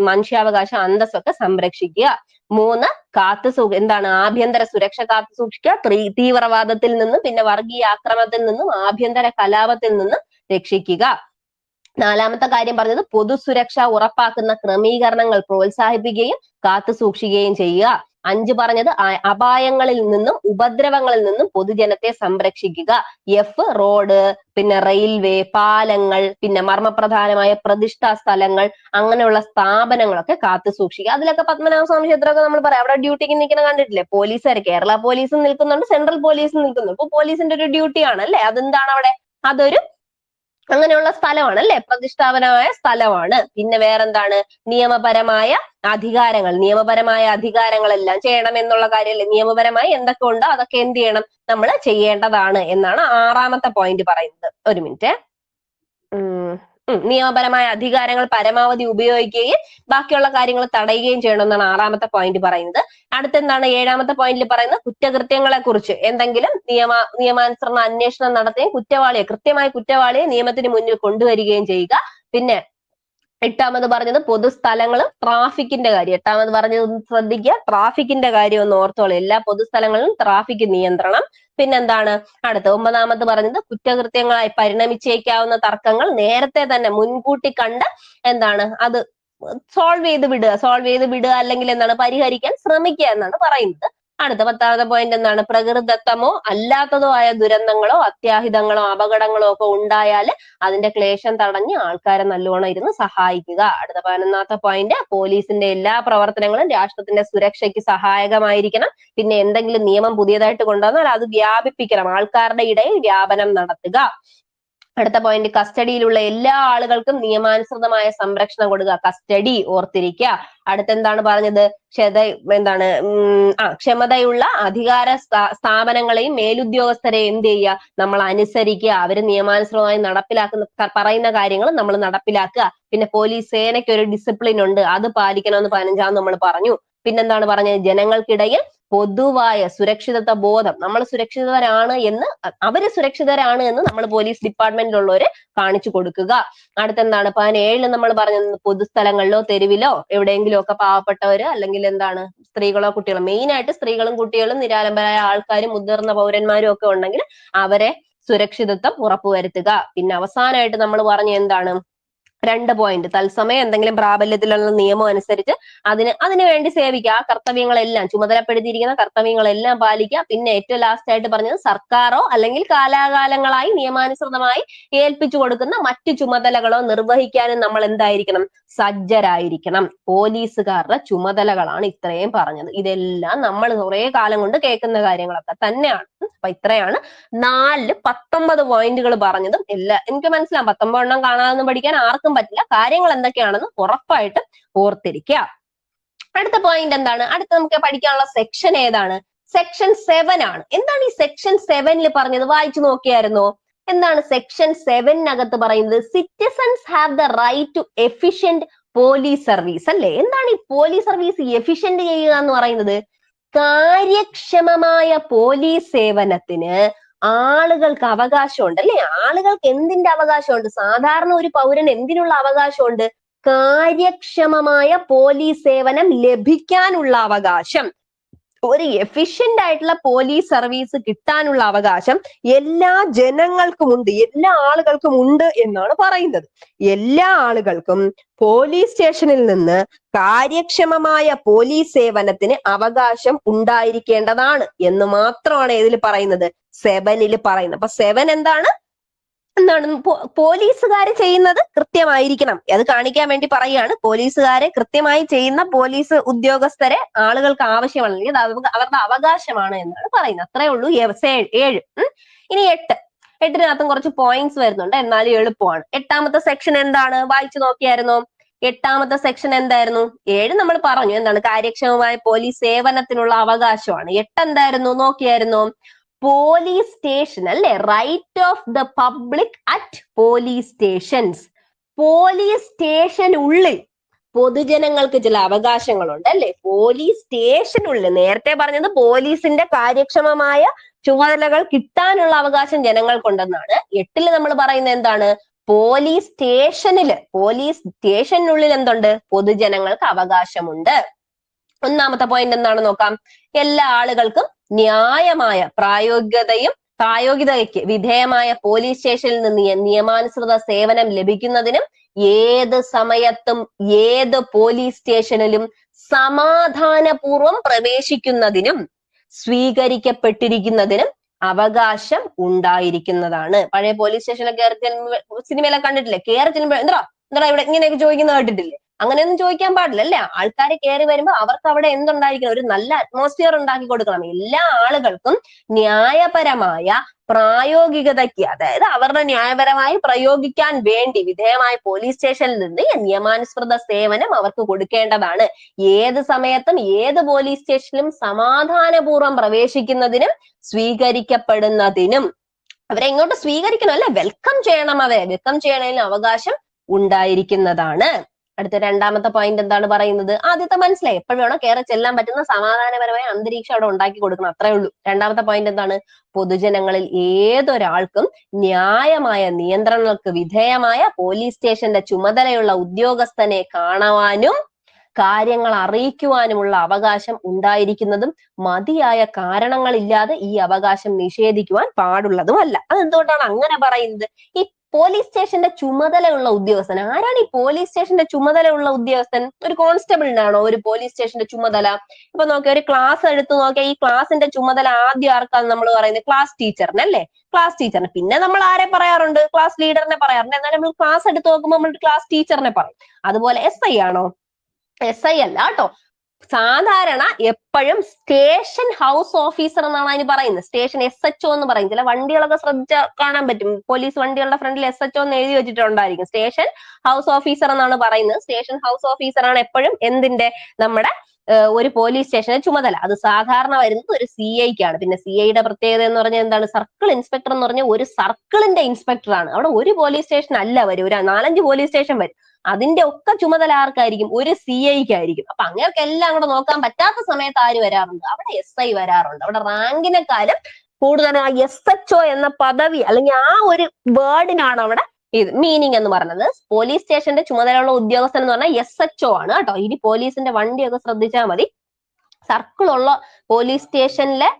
മനുഷ്യാവകാശം അന്തസ്സൊക്കെ സംരക്ഷിക്കുക. മൂന്ന് കാത്തു സൂ എന്താണ്? ആഭ്യന്തര സുരക്ഷ കാത്തു സൂക്ഷിക്കുക. തീവ്രവാദത്തിൽ നിന്നും പിന്നെ വർഗീയ ആക്രമണത്തിൽ നിന്നും ആഭ്യന്തര കലാപത്തിൽ നിന്നും രക്ഷിക്കുക. നാലാമത്തെ കാര്യം പറഞ്ഞത് പൊതുസുരക്ഷ ഉറപ്പാക്കുന്ന ക്രമീകരണങ്ങൾ പ്രോത്സാഹിപ്പിക്കുകയും കാത്തു സൂക്ഷിക്കുകയും ചെയ്യുക. അഞ്ച് പറഞ്ഞത് അപായങ്ങളിൽ നിന്നും ഉപദ്രവങ്ങളിൽ നിന്നും പൊതുജനത്തെ സംരക്ഷിക്കുക. എഫ് റോഡ് പിന്നെ റെയിൽവേ പാലങ്ങൾ പിന്നെ മർമ്മപ്രധാനമായ പ്രതിഷ്ഠാ സ്ഥലങ്ങൾ അങ്ങനെയുള്ള സ്ഥാപനങ്ങളൊക്കെ കാത്തു സൂക്ഷിക്കുക. അതിലൊക്കെ പത്മനാഭ സ്വാമി ക്ഷേത്രമൊക്കെ നമ്മൾ പറയാം. അവിടെ ഡ്യൂട്ടിക്ക് നിൽക്കുന്ന കണ്ടിട്ടില്ലേ? പോലീസുകാർ കേരള പോലീസും നിൽക്കുന്നുണ്ട് സെൻട്രൽ പോലീസും നിൽക്കുന്നുണ്ട്. ഇപ്പൊ പോലീസിന്റെ ഒരു ഡ്യൂട്ടിയാണ് അല്ലെ അതെന്താണ് അവിടെ? അതൊരു അങ്ങനെയുള്ള സ്ഥലമാണ് അല്ലെ പ്രതിഷ്ഠാപനമായ സ്ഥലമാണ്. പിന്നെ വേറെന്താണ്? നിയമപരമായ അധികാരങ്ങൾ. നിയമപരമായ അധികാരങ്ങളെല്ലാം ചെയ്യണം എന്നുള്ള കാര്യമല്ലേ? നിയമപരമായി എന്തൊക്കെ ഉണ്ടോ അതൊക്കെ എന്ത് ചെയ്യണം? നമ്മൾ ചെയ്യേണ്ടതാണ് എന്നാണ് ആറാമത്തെ പോയിന്റ് പറയുന്നത്. ഒരു മിനിറ്റ് നിയമപരമായ അധികാരങ്ങൾ പരമാവധി ഉപയോഗിക്കുകയും ബാക്കിയുള്ള കാര്യങ്ങൾ തടയുകയും ചെയ്യണം എന്നാണ് ആറാമത്തെ പോയിന്റ് പറയുന്നത്. അടുത്തെന്താണ് ഏഴാമത്തെ പോയിന്റിൽ പറയുന്നത്? കുറ്റകൃത്യങ്ങളെ കുറിച്ച് എന്തെങ്കിലും നിയമ നിയമാനുസരണ അന്വേഷണം നടത്തുകയും കുറ്റവാളിയെ കൃത്യമായ കുറ്റവാളിയെ നിയമത്തിന് മുന്നിൽ കൊണ്ടുവരികയും ചെയ്യുക. പിന്നെ എട്ടാമത് പറഞ്ഞത് പൊതുസ്ഥലങ്ങൾ ട്രാഫിക്കിന്റെ കാര്യം. എട്ടാമത് പറഞ്ഞത് ശ്രദ്ധിക്കുക. ട്രാഫിക്കിന്റെ കാര്യം ഒന്ന് ഓർത്തോളൂ. എല്ലാ പൊതുസ്ഥലങ്ങളിലും ട്രാഫിക് നിയന്ത്രണം. പിന്നെന്താണ്? അടുത്ത ഒമ്പതാമത് പറഞ്ഞത് കുറ്റകൃത്യങ്ങളായി പരിണമിച്ചേക്കാവുന്ന തർക്കങ്ങൾ നേരത്തെ തന്നെ മുൻകൂട്ടി കണ്ട് എന്താണ്? അത് സോൾവ് ചെയ്ത് വിടുക. സോൾവ് ചെയ്ത് വിടുക അല്ലെങ്കിൽ എന്താണ്? പരിഹരിക്കാൻ ശ്രമിക്കുക എന്നാണ് പറയുന്നത്. അടുത്ത പത്താമത്തെ പോയിന്റ് എന്താണ്? പ്രകൃതിദത്തമോ അല്ലാത്തതോ ആയ ദുരന്തങ്ങളോ അത്യാഹിതങ്ങളോ അപകടങ്ങളോ ഒക്കെ ഉണ്ടായാൽ അതിന്റെ ക്ലേശം തടഞ്ഞ് ആൾക്കാരെ നല്ലോണം ഇരുന്ന് സഹായിക്കുക. അടുത്ത പതിനൊന്നാമത്തെ പോയിന്റ് പോലീസിന്റെ എല്ലാ പ്രവർത്തനങ്ങളും രാഷ്ട്രത്തിന്റെ സുരക്ഷയ്ക്ക് സഹായകമായിരിക്കണം. പിന്നെ എന്തെങ്കിലും നിയമം പുതിയതായിട്ട് കൊണ്ടുവന്നാൽ അത് വ്യാപിപ്പിക്കണം. ആൾക്കാരുടെ ഇടയിൽ വ്യാപനം നടത്തുക. അടുത്ത പോയിന്റ് കസ്റ്റഡിയിലുള്ള എല്ലാ ആളുകൾക്കും നിയമാനുസൃതമായ സംരക്ഷണം കൊടുക്കുക. കസ്റ്റഡി ഓർത്തിരിക്കുക. അടുത്ത എന്താണ് പറഞ്ഞത്? ക്ഷത എന്താണ്? ആ ക്ഷമതയുള്ള അധികാര സ്ഥാ- സ്ഥാപനങ്ങളെയും മേലുദ്യോഗസ്ഥരെയും എന്ത് ചെയ്യുക? നമ്മൾ അനുസരിക്കുക. അവർ നിയമാനുസൃതമായി നടപ്പിലാക്കുന്ന പറയുന്ന കാര്യങ്ങൾ നമ്മൾ നടപ്പിലാക്കുക. പിന്നെ പോലീസ് സേനയ്ക്ക് ഒരു ഡിസിപ്ലിൻ ഉണ്ട്. അത് പാലിക്കണമെന്ന് പതിനഞ്ചാം നമ്മൾ പറഞ്ഞു. പിന്നെന്താണ് പറഞ്ഞത്? ജനങ്ങൾക്കിടയിൽ പൊതുവായ സുരക്ഷിതത്വ ബോധം. നമ്മൾ സുരക്ഷിതരാണ് എന്ന് അവർ സുരക്ഷിതരാണ് എന്ന് നമ്മൾ പോലീസ് ഡിപ്പാർട്ട്മെന്റിലുള്ളവര് കാണിച്ചു കൊടുക്കുക. അടുത്തെന്താണ്? പതിനേഴിൽ നമ്മൾ പറഞ്ഞത് പൊതുസ്ഥലങ്ങളിലോ തെരുവിലോ എവിടെയെങ്കിലും ഒക്കെ പാവപ്പെട്ടവര് അല്ലെങ്കിൽ എന്താണ് സ്ത്രീകളോ കുട്ടികളോ മെയിൻ ആയിട്ട് സ്ത്രീകളും കുട്ടികളും നിരാലംബരായ ആൾക്കാരും മുതിർന്ന പൗരന്മാരും ഒക്കെ ഉണ്ടെങ്കിൽ അവരെ സുരക്ഷിതത്വം ഉറപ്പുവരുത്തുക. പിന്നെ അവസാനമായിട്ട് നമ്മൾ പറഞ്ഞ എന്താണ്? രണ്ട് പോയിന്റ് തത്സമയം എന്തെങ്കിലും പ്രാബല്യത്തിലുള്ള നിയമം അനുസരിച്ച് അതിന് അതിനുവേണ്ടി സേവിക്കുക. ആ കർത്തവ്യങ്ങളെല്ലാം ചുമതലപ്പെടുത്തിയിരിക്കുന്ന കർത്തവ്യങ്ങളെല്ലാം പാലിക്കുക. പിന്നെ ഏറ്റവും ലാസ്റ്റ് ആയിട്ട് പറഞ്ഞത് സർക്കാരോ അല്ലെങ്കിൽ കാലാകാലങ്ങളായി നിയമാനുസൃതമായി ഏൽപ്പിച്ചു കൊടുക്കുന്ന മറ്റു ചുമതലകളോ നിർവഹിക്കാനും നമ്മൾ എന്തായിരിക്കണം? സജ്ജരായിരിക്കണം. പോലീസുകാരുടെ ചുമതലകളാണ് ഇത്രയും പറഞ്ഞത്. ഇതെല്ലാം നമ്മൾ കുറെ കാലം കൊണ്ട് കേൾക്കുന്ന കാര്യങ്ങളൊക്കെ തന്നെയാണ്. അപ്പൊ ഇത്രയാണ് നാലിൽ പത്തൊമ്പത് പോയിന്റുകൾ പറഞ്ഞതും എല്ലാ എനിക്ക് മനസ്സിലാവും. പത്തൊമ്പത് എണ്ണം കാണാതൊന്നും പഠിക്കാൻ ആർക്കും പറ്റില്ല. കാര്യങ്ങൾ എന്തൊക്കെയാണെന്ന് ഉറപ്പായിട്ട് ഓർത്തിരിക്കുക. അടുത്ത പോയിന്റ് എന്താണ്? അടുത്ത നമുക്ക് പഠിക്കാനുള്ള സെക്ഷൻ ഏതാണ്? സെക്ഷൻ സെവൻ ആണ്. എന്താണ് ഈ സെക്ഷൻ സെവനിൽ പറഞ്ഞത്? വായിച്ചു നോക്കിയായിരുന്നോ? എന്താണ് സെക്ഷൻ സെവനകത്ത് പറയുന്നത്? Citizens have the right to efficient police service അല്ലേ? എന്താണ് ഈ പോലീസ് സർവീസ് എഫിഷ്യന്റ് ചെയ്യുക എന്ന് പറയുന്നത്? കാര്യക്ഷമമായ പോലീസ് സേവനത്തിന് ആളുകൾക്ക് അവകാശമുണ്ട്. അല്ലെ? ആളുകൾക്ക് എന്തിന്റെ അവകാശമുണ്ട്? സാധാരണ ഒരു പൗരന് എന്തിനുള്ള അവകാശമുണ്ട്? കാര്യക്ഷമമായ പോലീസ് സേവനം ലഭിക്കാനുള്ള അവകാശം. ഒരു എഫിഷ്യന്റ് ആയിട്ടുള്ള പോലീസ് സർവീസ് കിട്ടാനുള്ള അവകാശം എല്ലാ ജനങ്ങൾക്കും ഉണ്ട്. എല്ലാ ആളുകൾക്കും ഉണ്ട് എന്നാണ് പറയുന്നത്. എല്ലാ ആളുകൾക്കും പോലീസ് സ്റ്റേഷനിൽ നിന്ന് കാര്യക്ഷമമായ പോലീസ് സേവനത്തിന് അവകാശം ഉണ്ടായിരിക്കേണ്ടതാണ് എന്ന് മാത്രമാണ് ഇതിൽ പറയുന്നത്. സെവനിൽ പറയുന്നത്. അപ്പൊ സെവൻ എന്താണ്? എന്താണ്? പോലീസുകാർ ചെയ്യുന്നത് കൃത്യമായിരിക്കണം. അത് കാണിക്കാൻ വേണ്ടി പറയുകയാണ്. പോലീസുകാരെ കൃത്യമായി ചെയ്യുന്ന പോലീസ് ഉദ്യോഗസ്ഥരെ ആളുകൾക്ക് ആവശ്യമാണ്. അല്ലെങ്കിൽ അവരുടെ അവകാശമാണ് എന്നാണ് പറയുന്നത്. അത്രേ ഉള്ളൂ. ഏഴ്. ഇനി എട്ട്. എട്ടിനകത്തും കുറച്ച് പോയിന്റ്സ് വരുന്നുണ്ട്. എന്നാലും എളുപ്പമാണ്. എട്ടാമത്തെ സെക്ഷൻ എന്താണ്? വായിച്ചു നോക്കിയായിരുന്നു? എട്ടാമത്തെ സെക്ഷൻ എന്തായിരുന്നു? ഏഴ് നമ്മൾ പറഞ്ഞു. എന്താണ്? കാര്യക്ഷമമായ പോലീസ് സേവനത്തിനുള്ള അവകാശമാണ്. എട്ട് എന്തായിരുന്നു? നോക്കിയായിരുന്നു? പോലീസ് സ്റ്റേഷൻ അല്ലെ? Right of the public at police stations police സ്റ്റേഷനുള്ളിൽ പൊതുജനങ്ങൾക്ക് ചില അവകാശങ്ങളുണ്ട് അല്ലെ? പോലീസ് സ്റ്റേഷനുള്ളിൽ നേരത്തെ പറഞ്ഞത് പോലീസിന്റെ കാര്യക്ഷമമായ ചുമതലകൾ കിട്ടാനുള്ള അവകാശം ജനങ്ങൾക്കുണ്ടെന്നാണ്. എട്ടിൽ നമ്മൾ പറയുന്നത് എന്താണ്? പോലീസ് സ്റ്റേഷനിൽ പോലീസ് സ്റ്റേഷനുള്ളിൽ എന്തുണ്ട്? പൊതുജനങ്ങൾക്ക് അവകാശമുണ്ട്. ഒന്നാമത്തെ പോയിന്റ് എന്താണ് നോക്കാം. എല്ലാ ആളുകൾക്കും ന്യായമായ പ്രായോഗികതയും പ്രായോഗികതയ്ക്ക് വിധേയമായ പോലീസ് സ്റ്റേഷനിൽ നിന്ന് നിയമാനുസൃത സേവനം ലഭിക്കുന്നതിനും ഏത് സമയത്തും ഏത് പോലീസ് സ്റ്റേഷനിലും സമാധാനപൂർവം പ്രവേശിക്കുന്നതിനും സ്വീകരിക്കപ്പെട്ടിരിക്കുന്നതിനും അവകാശം ഉണ്ടായിരിക്കുന്നതാണ്. പഴയ പോലീസ് സ്റ്റേഷനിൽ കയറി സിനിമയിലൊക്കെ കണ്ടിട്ടില്ലേ? കയറി ചെല്ലുമ്പോ എന്താ? എന്താ ഇവിടെ ഇങ്ങനെയൊക്കെ ചോദിക്കുന്നത് കേട്ടിട്ടില്ലേ? അങ്ങനെയൊന്നും ചോദിക്കാൻ പാടില്ല അല്ലേ? ആൾക്കാർ കയറി വരുമ്പോൾ അവർക്ക് അവിടെ എന്തുണ്ടായിരിക്കണം? ഒരു നല്ല അറ്റ്മോസ്ഫിയർ ഉണ്ടാക്കി കൊടുക്കണം. എല്ലാ ആളുകൾക്കും ന്യായപരമായ പ്രായോഗികതയ്ക്ക് അതായത് അവരുടെ ന്യായപരമായി പ്രയോഗിക്കാൻ വേണ്ടി വിധേയമായ പോലീസ് സ്റ്റേഷനിൽ നിന്ന് നിയമാനുസൃത സേവനം അവർക്ക് കൊടുക്കേണ്ടതാണ്. ഏത് സമയത്തും ഏത് പോലീസ് സ്റ്റേഷനിലും സമാധാനപൂർവം പ്രവേശിക്കുന്നതിനും സ്വീകരിക്കപ്പെടുന്നതിനും. അവരെ ഇങ്ങോട്ട് സ്വീകരിക്കണം അല്ലെ? വെൽക്കം ചെയ്യണം അവരെ. വെൽക്കം ചെയ്യണതിന് അവകാശം ഉണ്ടായിരിക്കുന്നതാണ്. അടുത്ത രണ്ടാമത്തെ പോയിന്റ് എന്താണ് പറയുന്നത്? ആദ്യത്തെ മനസ്സിലായി. എപ്പോഴും വേണോ കയറി ചെല്ലാൻ പറ്റുന്ന സമാധാനപരമായ അന്തരീക്ഷം അവിടെ ഉണ്ടാക്കി കൊടുക്കണം. അത്രേ ഉള്ളൂ. രണ്ടാമത്തെ പോയിന്റ് എന്താണ്? പൊതുജനങ്ങളിൽ ഏതൊരാൾക്കും ന്യായമായ നിയന്ത്രണങ്ങൾക്ക് വിധേയമായ പോലീസ് സ്റ്റേഷന്റെ ചുമതലയുള്ള ഉദ്യോഗസ്ഥനെ കാണുവാനും കാര്യങ്ങൾ അറിയിക്കുവാനുമുള്ള അവകാശം ഉണ്ടായിരിക്കുന്നതും മതിയായ കാരണങ്ങളില്ലാതെ ഈ അവകാശം നിഷേധിക്കുവാൻ പാടുള്ളതുമല്ല. അതെന്തുകൊണ്ടാണ് അങ്ങനെ പറയുന്നത്? ഈ പോലീസ് സ്റ്റേഷന്റെ ചുമതലയുള്ള ഉദ്യോഗസ്ഥൻ. ആരാണ് ഈ പോലീസ് സ്റ്റേഷന്റെ ചുമതലയുള്ള ഉദ്യോഗസ്ഥൻ? ഒരു കോൺസ്റ്റബിളിനാണോ ഒരു പോലീസ് സ്റ്റേഷന്റെ ചുമതല? ഇപ്പൊ നോക്കിയ ഒരു ക്ലാസ് എടുത്ത് നോക്കിയാൽ ഈ ക്ലാസിന്റെ ചുമതല ആദ്യം ആർക്കാന്ന് നമ്മൾ പറയുന്നത് ക്ലാസ് ടീച്ചറിന് അല്ലേ? ക്ലാസ് ടീച്ചറിന് പിന്നെ നമ്മൾ ആരെ പറയാറുണ്ട്? ക്ലാസ് ലീഡറിനെ പറയാറുണ്ട്. എന്നാൽ നമ്മൾ ക്ലാസ് എടുത്ത് നോക്കുമ്പോൾ നമ്മൾ ക്ലാസ് ടീച്ചറിനെ പറയും. അതുപോലെ എസ് ഐ ആണോ? എസ് ഐ അല്ല കേട്ടോ. സാധാരണ എപ്പോഴും സ്റ്റേഷൻ ഹൗസ് ഓഫീസർ എന്നാണ് അതിന് പറയുന്നത്. സ്റ്റേഷൻ എസ് എച്ച് ഒ എന്ന് പറയും. ചില വണ്ടികളൊക്കെ ശ്രദ്ധിച്ച കാണാൻ പറ്റും. പോലീസ് വണ്ടികളുടെ ഫ്രണ്ടിൽ എസ് എച്ച് ഒ എന്ന് എഴുതി വെച്ചിട്ടുണ്ടായിരിക്കും. സ്റ്റേഷൻ ഹൗസ് ഓഫീസർ എന്നാണ് പറയുന്നത്. സ്റ്റേഷൻ ഹൗസ് ഓഫീസർ ആണ് എപ്പോഴും എന്തിന്റെ? നമ്മുടെ ഒരു പോലീസ് സ്റ്റേഷന്റെ ചുമതല. അത് സാധാരണ വരുന്നത് ഒരു സി ഐക്കാണ് പിന്നെ സി ഐയുടെ പ്രത്യേകത എന്ന് പറഞ്ഞാൽ എന്താണ്? സർക്കിൾ ഇൻസ്പെക്ടർ എന്ന് പറഞ്ഞാൽ ഒരു സർക്കിളിന്റെ ഇൻസ്പെക്ടറാണ് അവിടെ ഒരു പോലീസ് സ്റ്റേഷൻ അല്ല വരും. ഒരു നാലഞ്ച് പോലീസ് സ്റ്റേഷൻ വരും. അതിന്റെ ഒക്കെ ചുമതല ആർക്കായിരിക്കും? ഒരു സി ഐക്കായിരിക്കും അപ്പൊ അങ്ങനെയൊക്കെ എല്ലാം കൂടെ നോക്കാൻ പറ്റാത്ത സമയത്ത് ആര് വരാറുണ്ട്? അവിടെ എസ് ഐ വരാറുണ്ട്. അവിടെ റാങ്കിനെക്കാളും കൂടുതൽ ആ എസ് എച്ച് ഒ എന്ന പദവി അല്ലെങ്കിൽ ആ ഒരു വേർഡിനാണ് അവിടെ ഇത് മീനിങ് എന്ന് പറഞ്ഞത് പോലീസ് സ്റ്റേഷന്റെ ചുമതലയുള്ള ഉദ്യോഗസ്ഥൻ എന്ന് പറഞ്ഞാൽ എസ് എച്ച് ഒ ആണ് കേട്ടോ. ഇനി പോലീസിന്റെ വണ്ടിയൊക്കെ ശ്രദ്ധിച്ചാൽ മതി. സർക്കിൾ ഉള്ള പോലീസ് സ്റ്റേഷനിലെ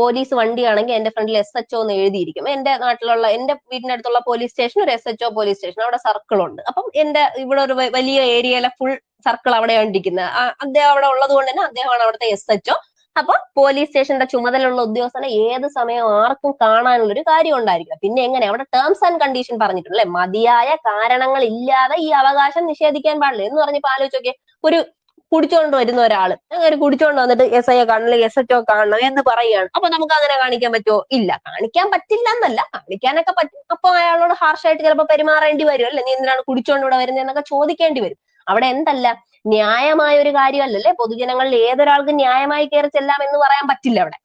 പോലീസ് വണ്ടിയാണെങ്കിൽ എന്റെ ഫ്രണ്ടിൽ എസ് എച്ച് ഒ എന്ന് എഴുതിയിരിക്കും. എന്റെ നാട്ടിലുള്ള എന്റെ വീടിന്റെ അടുത്തുള്ള പോലീസ് സ്റ്റേഷൻ ഒരു S H O police station അവിടെ സർക്കിൾ ഉണ്ട്. അപ്പം എന്റെ ഇവിടെ ഒരു വലിയ ഏരിയയിലെ ഫുൾ സർക്കിൾ അവിടെയാണ് ഇരിക്കുന്നത്. അദ്ദേഹം അവിടെ ഉള്ളത് കൊണ്ട് തന്നെ അദ്ദേഹമാണ് അവിടുത്തെ എസ് എച്ച് ഒ അപ്പൊ പോലീസ് സ്റ്റേഷന്റെ ചുമതലയുള്ള ഉദ്യോഗസ്ഥനെ ഏത് സമയവും ആർക്കും കാണാനുള്ള ഒരു കാര്യം ഉണ്ടായിരിക്കില്ല. പിന്നെ എങ്ങനെ? അവിടെ ടേംസ് ആൻഡ് കണ്ടീഷൻ പറഞ്ഞിട്ടുണ്ട് അല്ലെ മതിയായ കാരണങ്ങൾ ഇല്ലാതെ ഈ അവകാശം നിഷേധിക്കാൻ പാടില്ല. എന്ന് പറഞ്ഞപ്പോ ആലോചിച്ച് നോക്കിയേ. ഒരു കുടിച്ചോണ്ട് വരുന്ന ഒരാൾ അങ്ങനെ കുടിച്ചോണ്ട് വന്നിട്ട് എസ് ഐ കാണണം? എസ് എച്ച് ഒ കാണണം? എന്ന് പറയുകയാണ്. അപ്പൊ നമുക്ക് അങ്ങനെ കാണിക്കാൻ പറ്റുമോ? ഇല്ല. കാണിക്കാൻ പറ്റില്ല എന്നല്ല. കാണിക്കാനൊക്കെ പറ്റും. അപ്പൊ അയാളോട് ഹാർഷായിട്ട് ചിലപ്പോൾ പെരുമാറേണ്ടി വരും അല്ലെ? നീ എന്തിനാണ് കുടിച്ചോണ്ട് ഇവിടെ വരുന്നതെന്നൊക്കെ ചോദിക്കേണ്ടി വരും. അവിടെ എന്തല്ല? ന്യായമായ ഒരു കാര്യമല്ലല്ലേ? പൊതുജനങ്ങളിൽ ഏതൊരാൾക്കും ന്യായമായി കയറി ചെല്ലാം എന്ന് പറയാൻ പറ്റില്ല അവിടെ.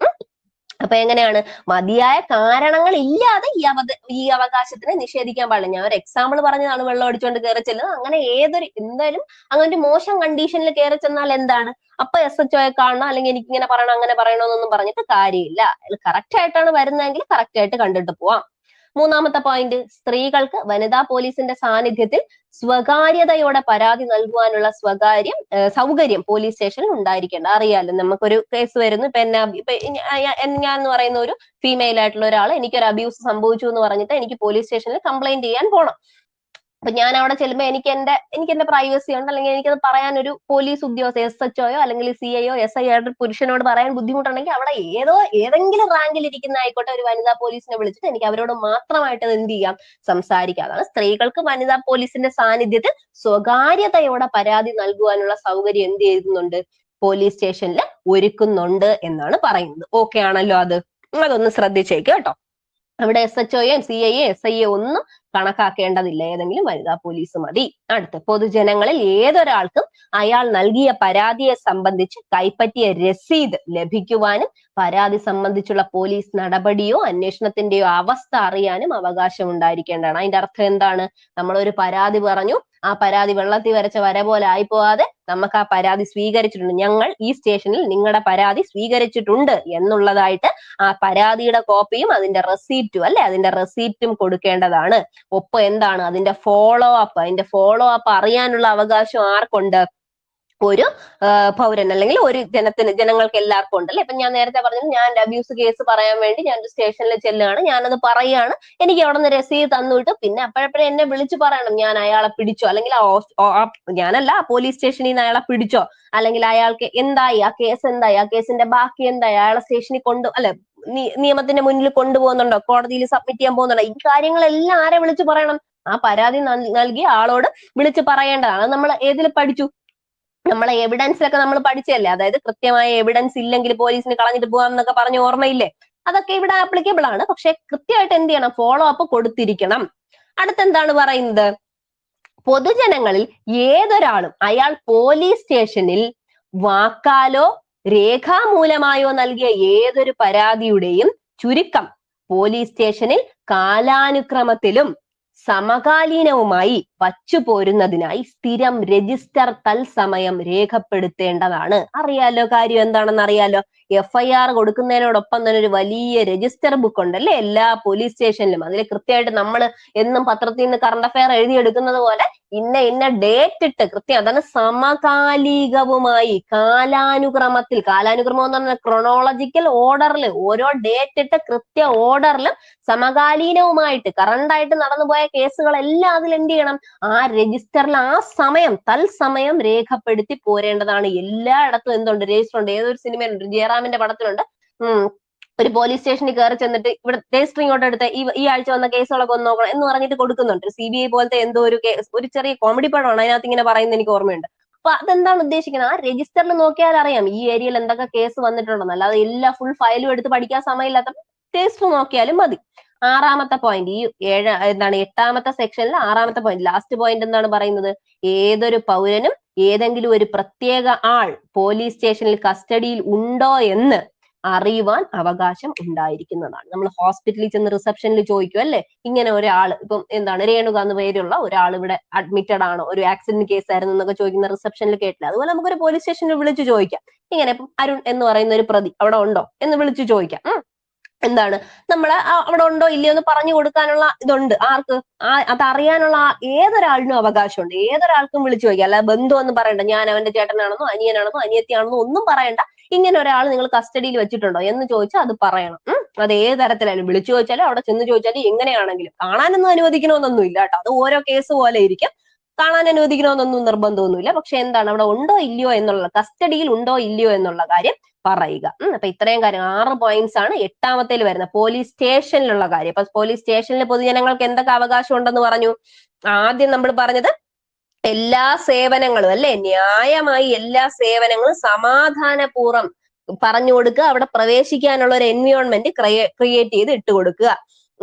അപ്പൊ എങ്ങനെയാണ്? മതിയായ കാരണങ്ങൾ ഇല്ലാതെ ഈ അവത ഈ അവകാശത്തിനെ നിഷേധിക്കാൻ പാടില്ല. ഞാൻ ഒരു എക്സാമ്പിൾ പറഞ്ഞതാണ് വെള്ളം അടിച്ചുകൊണ്ട് കയറി ചെല്ലുന്നത്. അങ്ങനെ ഏതൊരു എന്തായാലും അങ്ങനെ ഒരു മോശം കണ്ടീഷനിൽ കയറി ചെന്നാൽ എന്താണ്? അപ്പൊ എസ് എച്ച് ഒയെ കാണണം അല്ലെങ്കിൽ എനിക്ക് ഇങ്ങനെ പറയണം അങ്ങനെ പറയണമെന്നൊന്നും പറഞ്ഞിട്ട് കാര്യമില്ല. കറക്റ്റ് ആയിട്ടാണ് വരുന്നതെങ്കിൽ കറക്റ്റ് ആയിട്ട് കണ്ടിട്ട് പോവാം. മൂന്നാമത്തെ പോയിന്റ് സ്ത്രീകൾക്ക് വനിതാ പോലീസിന്റെ സാന്നിധ്യത്തിൽ സ്വകാര്യതയോടെ പരാതി നൽകുവാനുള്ള സ്വകാര്യം സൗകര്യം പോലീസ് സ്റ്റേഷനിൽ ഉണ്ടായിരിക്കേണ്ട. അറിയാലോ നമുക്കൊരു കേസ് വരുന്നു. ഇപ്പൊ എന്നെ ഞാൻ എന്ന് പറയുന്ന ഒരു ഫീമെയിൽ ആയിട്ടുള്ള ഒരാൾ എനിക്കൊരു അബ്യൂസ് സംഭവിച്ചു എന്ന് പറഞ്ഞിട്ട് എനിക്ക് പോലീസ് സ്റ്റേഷനിൽ കംപ്ലൈന്റ് ചെയ്യാൻ പോണം. അപ്പൊ ഞാൻ അവിടെ ചെല്ലുമ്പോൾ എനിക്ക് എന്റെ എനിക്ക് എന്റെ പ്രൈവസി ഉണ്ട്. അല്ലെങ്കിൽ എനിക്കത് പറയാൻ ഒരു പോലീസ് ഉദ്യോഗസ്ഥ എസ് എച്ച് ഒയോ അല്ലെങ്കിൽ സി ഐയോ എസ് ഐ ആയിട്ട് പുരുഷനോട് പറയാൻ ബുദ്ധിമുട്ടുണ്ടെങ്കിൽ അവിടെ ഏതോ ഏതെങ്കിലും റാങ്കിൽ ഇരിക്കുന്ന ആയിക്കോട്ടെ ഒരു വനിതാ പോലീസിനെ വിളിച്ചിട്ട് എനിക്ക് അവരോട് മാത്രമായിട്ട് എന്ത് ചെയ്യാം? സംസാരിക്കാം. അതാണ് സ്ത്രീകൾക്ക് വനിതാ പോലീസിന്റെ സാന്നിധ്യത്തിൽ സ്വകാര്യതയോടെ പരാതി നൽകുവാനുള്ള സൗകര്യം എന്ത് ചെയ്യുന്നുണ്ട്? പോലീസ് സ്റ്റേഷനിൽ ഒരുക്കുന്നുണ്ട് എന്നാണ് പറയുന്നത്. ഓക്കെ ആണല്ലോ അത്. അതൊന്ന് ശ്രദ്ധിച്ചേക്ക് കേട്ടോ. അവിടെ എസ് എച്ച് ഒയും സി ഐ എസ് ഐ ഒന്നും കണക്കാക്കേണ്ടതില്ല. ഏതെങ്കിലും വനിതാ പോലീസ് മതി. അടുത്ത് പൊതുജനങ്ങളിൽ ഏതൊരാൾക്കും അയാൾ നൽകിയ പരാതിയെ സംബന്ധിച്ച് കൈപ്പറ്റിയ രസീത് ലഭിക്കുവാനും പരാതി സംബന്ധിച്ചുള്ള പോലീസ് നടപടിയോ അന്വേഷണത്തിന്റെയോ അവസ്ഥ അറിയാനും അവകാശം ഉണ്ടായിരിക്കേണ്ടതാണ് അതിന്റെ അർത്ഥം എന്താണ്? നമ്മൾ ഒരു പരാതി പറഞ്ഞു ആ പരാതി വെള്ളത്തിൽ വരച്ച വര പോലെ ആയിപ്പോവാതെ നമുക്ക് ആ പരാതി സ്വീകരിച്ചിട്ടുണ്ട്. ഞങ്ങൾ ഈ സ്റ്റേഷനിൽ നിങ്ങളുടെ പരാതി സ്വീകരിച്ചിട്ടുണ്ട് എന്നുള്ളതായിട്ട് ആ പരാതിയുടെ കോപ്പിയും അതിന്റെ റെസീപ്റ്റും അല്ലെ? അതിന്റെ റെസീപ്റ്റും കൊടുക്കേണ്ടതാണ്. ഒപ്പം എന്താണ്? അതിന്റെ ഫോളോ അപ്പ് അതിന്റെ ഫോളോ അപ്പ് അറിയാനുള്ള അവകാശം ആർക്കുണ്ട്? ഒരു പൗരൻ അല്ലെങ്കിൽ ഒരു ജനത്തിന് ജനങ്ങൾക്ക് എല്ലാവർക്കും ഉണ്ടല്ലേ? ഇപ്പൊ ഞാൻ നേരത്തെ പറഞ്ഞത് ഞാൻ അബ്യൂസ് കേസ് പറയാൻ വേണ്ടി ഞാൻ ഒരു സ്റ്റേഷനിൽ ചെല്ലുകയാണ് ഞാനത് പറയാണ് എനിക്ക് അവിടെ നിന്ന് രസീത് തന്നിട്ട് പിന്നെ അപ്പോഴപ്പോഴും എന്നെ വിളിച്ചു പറയണം ഞാൻ അയാളെ പിടിച്ചോ? അല്ലെങ്കിൽ ഞാനല്ല പോലീസ് സ്റ്റേഷനിൽ നിന്ന് അയാളെ പിടിച്ചോ? അല്ലെങ്കിൽ അയാൾക്ക് എന്തായി? ആ കേസ് എന്തായി? ആ കേസിന്റെ ബാക്കി എന്തായി? അയാളെ സ്റ്റേഷനിൽ കൊണ്ടു അല്ലെ നിയമത്തിന്റെ മുന്നിൽ കൊണ്ടുപോകുന്നുണ്ടോ? കോടതിയിൽ സബ്മിറ്റ് ചെയ്യാൻ പോകുന്നുണ്ടോ? ഈ കാര്യങ്ങളെല്ലാം ആരെ വിളിച്ചു പറയണം? ആ പരാതി നൽകി ആളോട് വിളിച്ചു പറയേണ്ടതാണ്. നമ്മൾ ഏതിൽ പഠിച്ചു? നമ്മളെ എവിഡൻസിലൊക്കെ നമ്മൾ പഠിച്ചല്ലേ അതായത് കൃത്യമായ എവിഡൻസ് ഇല്ലെങ്കിൽ പോലീസിന് കളഞ്ഞിട്ട് പോകാം എന്നൊക്കെ പറഞ്ഞ ഓർമ്മയില്ലേ? അതൊക്കെ ഇവിടെ ആപ്ലിക്കബിൾ ആണ്. പക്ഷെ കൃത്യമായിട്ട് എന്ത് ചെയ്യണം? Follow up കൊടുത്തിരിക്കണം. അടുത്തെന്താണ് പറയുന്നത്? പൊതുജനങ്ങളിൽ ഏതൊരാളും അയാൾ പോലീസ് സ്റ്റേഷനിൽ വാക്കാലോ രേഖാമൂലമായോ നൽകിയ ഏതൊരു പരാതിയുടെയും ചുരുക്കം പോലീസ് സ്റ്റേഷനിൽ കാലാനുക്രമത്തിലും സമകാലീനവുമായി വച്ചുപോരുന്നതിനായി സ്ഥിരം രജിസ്റ്റർ തൽസമയം രേഖപ്പെടുത്തേണ്ടതാണ്. അറിയാലോ കാര്യം എന്താണെന്ന് അറിയാലോ എഫ് ഐ ആർ കൊടുക്കുന്നതിനോടൊപ്പം തന്നെ ഒരു വലിയ രജിസ്റ്റർ ബുക്ക് ഉണ്ട് അല്ലെ എല്ലാ പോലീസ് സ്റ്റേഷനിലും അതിൽ കൃത്യമായിട്ട് നമ്മൾ എന്നും പത്രത്തിൽ നിന്ന് കറണ്ട് അഫയർ എഴുതിയെടുക്കുന്നത് പോലെ ഇന്ന ഇന്ന ഡേറ്റ് ഇട്ട് കൃത്യം അതാണ് സമകാലികവുമായി കാലാനുക്രമത്തിൽ. കാലാനുക്രമം എന്ന് പറഞ്ഞാൽ ക്രോണോളജിക്കൽ ഓർഡറിൽ ഓരോ ഡേറ്റ് ഇട്ട് കൃത്യ ഓർഡറിലും സമകാലീനവുമായിട്ട് കറണ്ട് ആയിട്ട് നടന്നുപോയ കേസുകളെല്ലാം അതിൽ എന്ത് ചെയ്യണം? ആ രജിസ്റ്ററിൽ ആ സമയം തൽസമയം രേഖപ്പെടുത്തി പോരേണ്ടതാണ്. എല്ലായിടത്തും എന്തുണ്ട്? രജിസ്റ്റർ ഉണ്ട്. ഏതൊരു സിനിമയിലുണ്ട്? ജയറാമിന്റെ പടത്തിലുണ്ട്. ഒരു പോലീസ് സ്റ്റേഷനിൽ കയറി ചെന്നിട്ട് ഇവിടെ രജിസ്റ്റർ ഇങ്ങോട്ട് എടുത്ത് ഈ ഈ ആഴ്ച വന്ന കേസുകളൊക്കെ ഒന്ന് നോക്കണം എന്ന് പറഞ്ഞിട്ട് കൊടുക്കുന്നുണ്ട്. സി ബി ഐ പോലത്തെ എന്തോ ഒരു കേസ് ഒരു ചെറിയ കോമഡി പടമാണ് അതിനകത്ത് ഇങ്ങനെ പറയുന്നത് എനിക്ക് ഓർമ്മയുണ്ട്. അപ്പൊ അതെന്താണ് ഉദ്ദേശിക്കുന്നത്? ആ രജിസ്റ്ററിൽ നോക്കിയാൽ അറിയാം ഈ ഏരിയയിൽ എന്തൊക്കെ കേസ് വന്നിട്ടുണ്ടെന്ന്. അല്ലാതെ എല്ലാ ഫുൾ ഫയലും എടുത്ത് പഠിക്കാൻ സമയമില്ലാത്ത രജിസ്റ്റർ നോക്കിയാലും മതി. ആറാമത്തെ പോയിന്റ് ഈ ഏഴ് എന്താണ് എട്ടാമത്തെ സെക്ഷനിൽ ആറാമത്തെ പോയിന്റ് ലാസ്റ്റ് പോയിന്റ് എന്താണ് പറയുന്നത്. ഏതൊരു പൗരനും ഏതെങ്കിലും ഒരു പ്രത്യേക ആൾ പോലീസ് സ്റ്റേഷനിൽ കസ്റ്റഡിയിൽ ഉണ്ടോ എന്ന് അറിയുവാൻ അവകാശം ഉണ്ടായിരിക്കുന്നതാണ്. നമ്മൾ ഹോസ്പിറ്റലിൽ ചെന്ന് റിസപ്ഷനിൽ ചോദിക്കും അല്ലെ? ഇങ്ങനെ ഒരാൾ ഇപ്പം എന്താണ് രേണുക എന്ന് പേരുള്ള ഒരാൾ ഇവിടെ അഡ്മിറ്റഡ് ആണ്? ഒരു ആക്സിഡന്റ് കേസ് ആയിരുന്നു എന്നൊക്കെ ചോദിക്കുന്ന റിസപ്ഷനിൽ കേട്ടില്ല. അതുപോലെ നമുക്കൊരു പോലീസ് സ്റ്റേഷനിൽ വിളിച്ചു ചോദിക്കാം. ഇങ്ങനെ അരുൺ എന്ന് പറയുന്ന ഒരു പ്രതി അവിടെ ഉണ്ടോ എന്ന് വിളിച്ചു ചോദിക്കാം. എന്താണ്? നമ്മൾ അവിടെ ഉണ്ടോ ഇല്ലയോ എന്ന് പറഞ്ഞു കൊടുക്കാനുള്ള ഇതുണ്ട്. ആർക്ക്? അത് അറിയാനുള്ള ഏതൊരാളിനും അവകാശമുണ്ട്. ഏതൊരാൾക്കും വിളിച്ചു ചോദിക്കാം. അല്ല ബന്ധു എന്ന് പറയണ്ട. ഞാൻ അവന്റെ ചേട്ടനാണെന്നോ അനിയനാണെന്നോ അനിയത്തിയാണെന്നോ ഒന്നും പറയണ്ട. ഇങ്ങനെ ഒരാൾ നിങ്ങൾ കസ്റ്റഡിയിൽ വെച്ചിട്ടുണ്ടോ എന്ന് ചോദിച്ചാൽ അത് പറയണം. അത് ഏത് തരത്തിലായാലും വിളിച്ചു ചോദിച്ചാലും അവിടെ ചെന്ന് ചോദിച്ചാലും എങ്ങനെയാണെങ്കിലും കാണാനൊന്നും അനുവദിക്കണമെന്നൊന്നും ഇല്ല കേട്ടോ. അത് ഓരോ കേസ് പോലെ ഇരിക്കും. കാണാൻ അനുവദിക്കണമെന്നൊന്നും നിർബന്ധമൊന്നുമില്ല. പക്ഷെ എന്താണ്? അവിടെ ഉണ്ടോ ഇല്ലയോ എന്നുള്ള കസ്റ്റഡിയിൽ ഉണ്ടോ ഇല്ലയോ എന്നുള്ള കാര്യം പറയുക. അപ്പൊ ഇത്രയും കാര്യം. ആറ് പോയിന്റ്സ് ആണ് എട്ടാമത്തേൽ വരുന്നത്. പോലീസ് സ്റ്റേഷനിലുള്ള കാര്യം. അപ്പൊ പോലീസ് സ്റ്റേഷനിൽ പൊതുജനങ്ങൾക്ക് എന്തൊക്കെ അവകാശം ഉണ്ടെന്ന് പറഞ്ഞു? ആദ്യം നമ്മൾ പറഞ്ഞത് എല്ലാ സേവനങ്ങളും അല്ലെ? ന്യായമായി എല്ലാ സേവനങ്ങളും സമാധാനപൂർവം പറഞ്ഞു കൊടുക്കുക. അവിടെ പ്രവേശിക്കാനുള്ള ഒരു എൻവിയോൺമെന്റ് ക്രിയേറ്റ് ചെയ്ത് ഇട്ട് കൊടുക്കുക.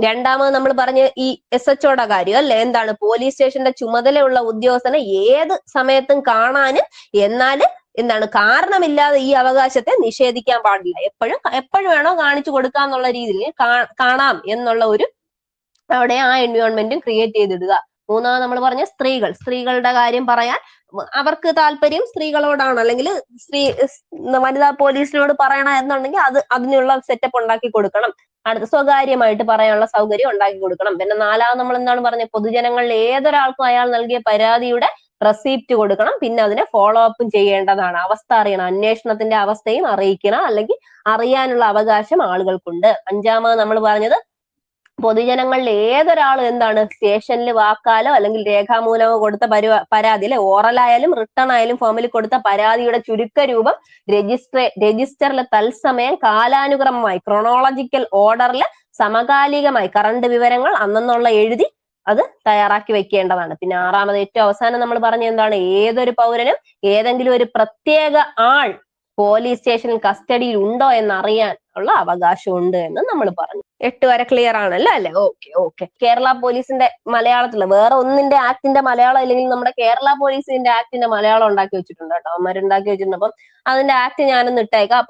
രണ്ടാമത് നമ്മൾ പറഞ്ഞ ഈ എസ് എച്ച്ഒയുടെ കാര്യം അല്ലെ? എന്താണ്? പോലീസ് സ്റ്റേഷന്റെ ചുമതലയുള്ള ഉദ്യോഗസ്ഥനെ ഏത് സമയത്തും കാണാനും എന്നാൽ എന്താണ് കാരണമില്ലാതെ ഈ അവകാശത്തെ നിഷേധിക്കാൻ പാടില്ല. എപ്പോഴും എപ്പോഴും വേണോ കാണിച്ചു കൊടുക്കാന്നുള്ള രീതിയിൽ കാണാം എന്നുള്ള ഒരു അവിടെ ആ എൻവയോൺമെന്റും ക്രിയേറ്റ് ചെയ്തിടുക. മൂന്നാമത് നമ്മൾ പറഞ്ഞ സ്ത്രീകൾ. സ്ത്രീകളുടെ കാര്യം പറയാൻ അവർക്ക് താല്പര്യം സ്ത്രീകളോടാണ്. അല്ലെങ്കിൽ സ്ത്രീ വനിതാ പോലീസിനോട് പറയണം എന്നുണ്ടെങ്കിൽ അത് അതിനുള്ള സെറ്റപ്പ് ഉണ്ടാക്കി കൊടുക്കണം. അടുത്ത സ്വകാര്യമായിട്ട് പറയാനുള്ള സൗകര്യം ഉണ്ടാക്കി കൊടുക്കണം. പിന്നെ നാലാമത് നമ്മൾ എന്താണ് പറഞ്ഞത്? പൊതുജനങ്ങളിൽ ഏതൊരാൾക്കും അയാൾ നൽകിയ പരാതിയുടെ റെസീപ്റ്റ് കൊടുക്കണം. പിന്നെ അതിനെ ഫോളോ അപ്പും ചെയ്യേണ്ടതാണ്. അവസ്ഥ അറിയണം. അന്വേഷണത്തിന്റെ അവസ്ഥയും അറിയിക്കണം. അല്ലെങ്കിൽ അറിയാനുള്ള അവകാശം ആളുകൾക്കുണ്ട്. അഞ്ചാമത് നമ്മൾ പറഞ്ഞത് പൊതുജനങ്ങളിൽ ഏതൊരാൾ എന്താണ് സ്റ്റേഷനിൽ വാക്കാലോ അല്ലെങ്കിൽ രേഖാമൂലമോ കൊടുത്ത പരാതി അല്ലെ? ഓറലായാലും റിട്ടേൺ ആയാലും ഫോമിൽ കൊടുത്ത പരാതിയുടെ ചുരുക്ക രൂപം രജിസ്റ്റർ രജിസ്റ്ററിൽ തത്സമയം കാലാനുക്രമമായി ക്രോണോളജിക്കൽ ഓർഡറിൽ സമകാലികമായി കറണ്ട് വിവരങ്ങൾ അന്നെന്നുള്ള എഴുതി അത് തയ്യാറാക്കി വെക്കേണ്ടതാണ്. പിന്നെ ആറാമത് ഏറ്റവും അവസാനം നമ്മൾ പറഞ്ഞ എന്താണ്? ഏതൊരു പൗരനും ഏതെങ്കിലും ഒരു പ്രത്യേക ആൾ പോലീസ് സ്റ്റേഷനിൽ കസ്റ്റഡിയിൽ ഉണ്ടോ എന്ന് അറിയാൻ ഉള്ള അവകാശമുണ്ട് എന്ന് നമ്മൾ പറഞ്ഞു. എട്ട് വരെ ക്ലിയർ ആണല്ലോ അല്ലെ? ഓക്കെ ഓക്കെ കേരള പോലീസിന്റെ മലയാളത്തിൽ വേറെ ഒന്നിന്റെ ആക്ടിന്റെ മലയാളം അല്ലെങ്കിൽ നമ്മുടെ കേരള പോലീസിന്റെ ആക്ടിന്റെ മലയാളം ഉണ്ടാക്കി വെച്ചിട്ടുണ്ട് കേട്ടോ. അവന്മാരുണ്ടാക്കി വെച്ചിട്ടുണ്ട് അപ്പം അതിന്റെ ആക്ട് ഞാനൊന്ന് ഇട്ടേക്കാം.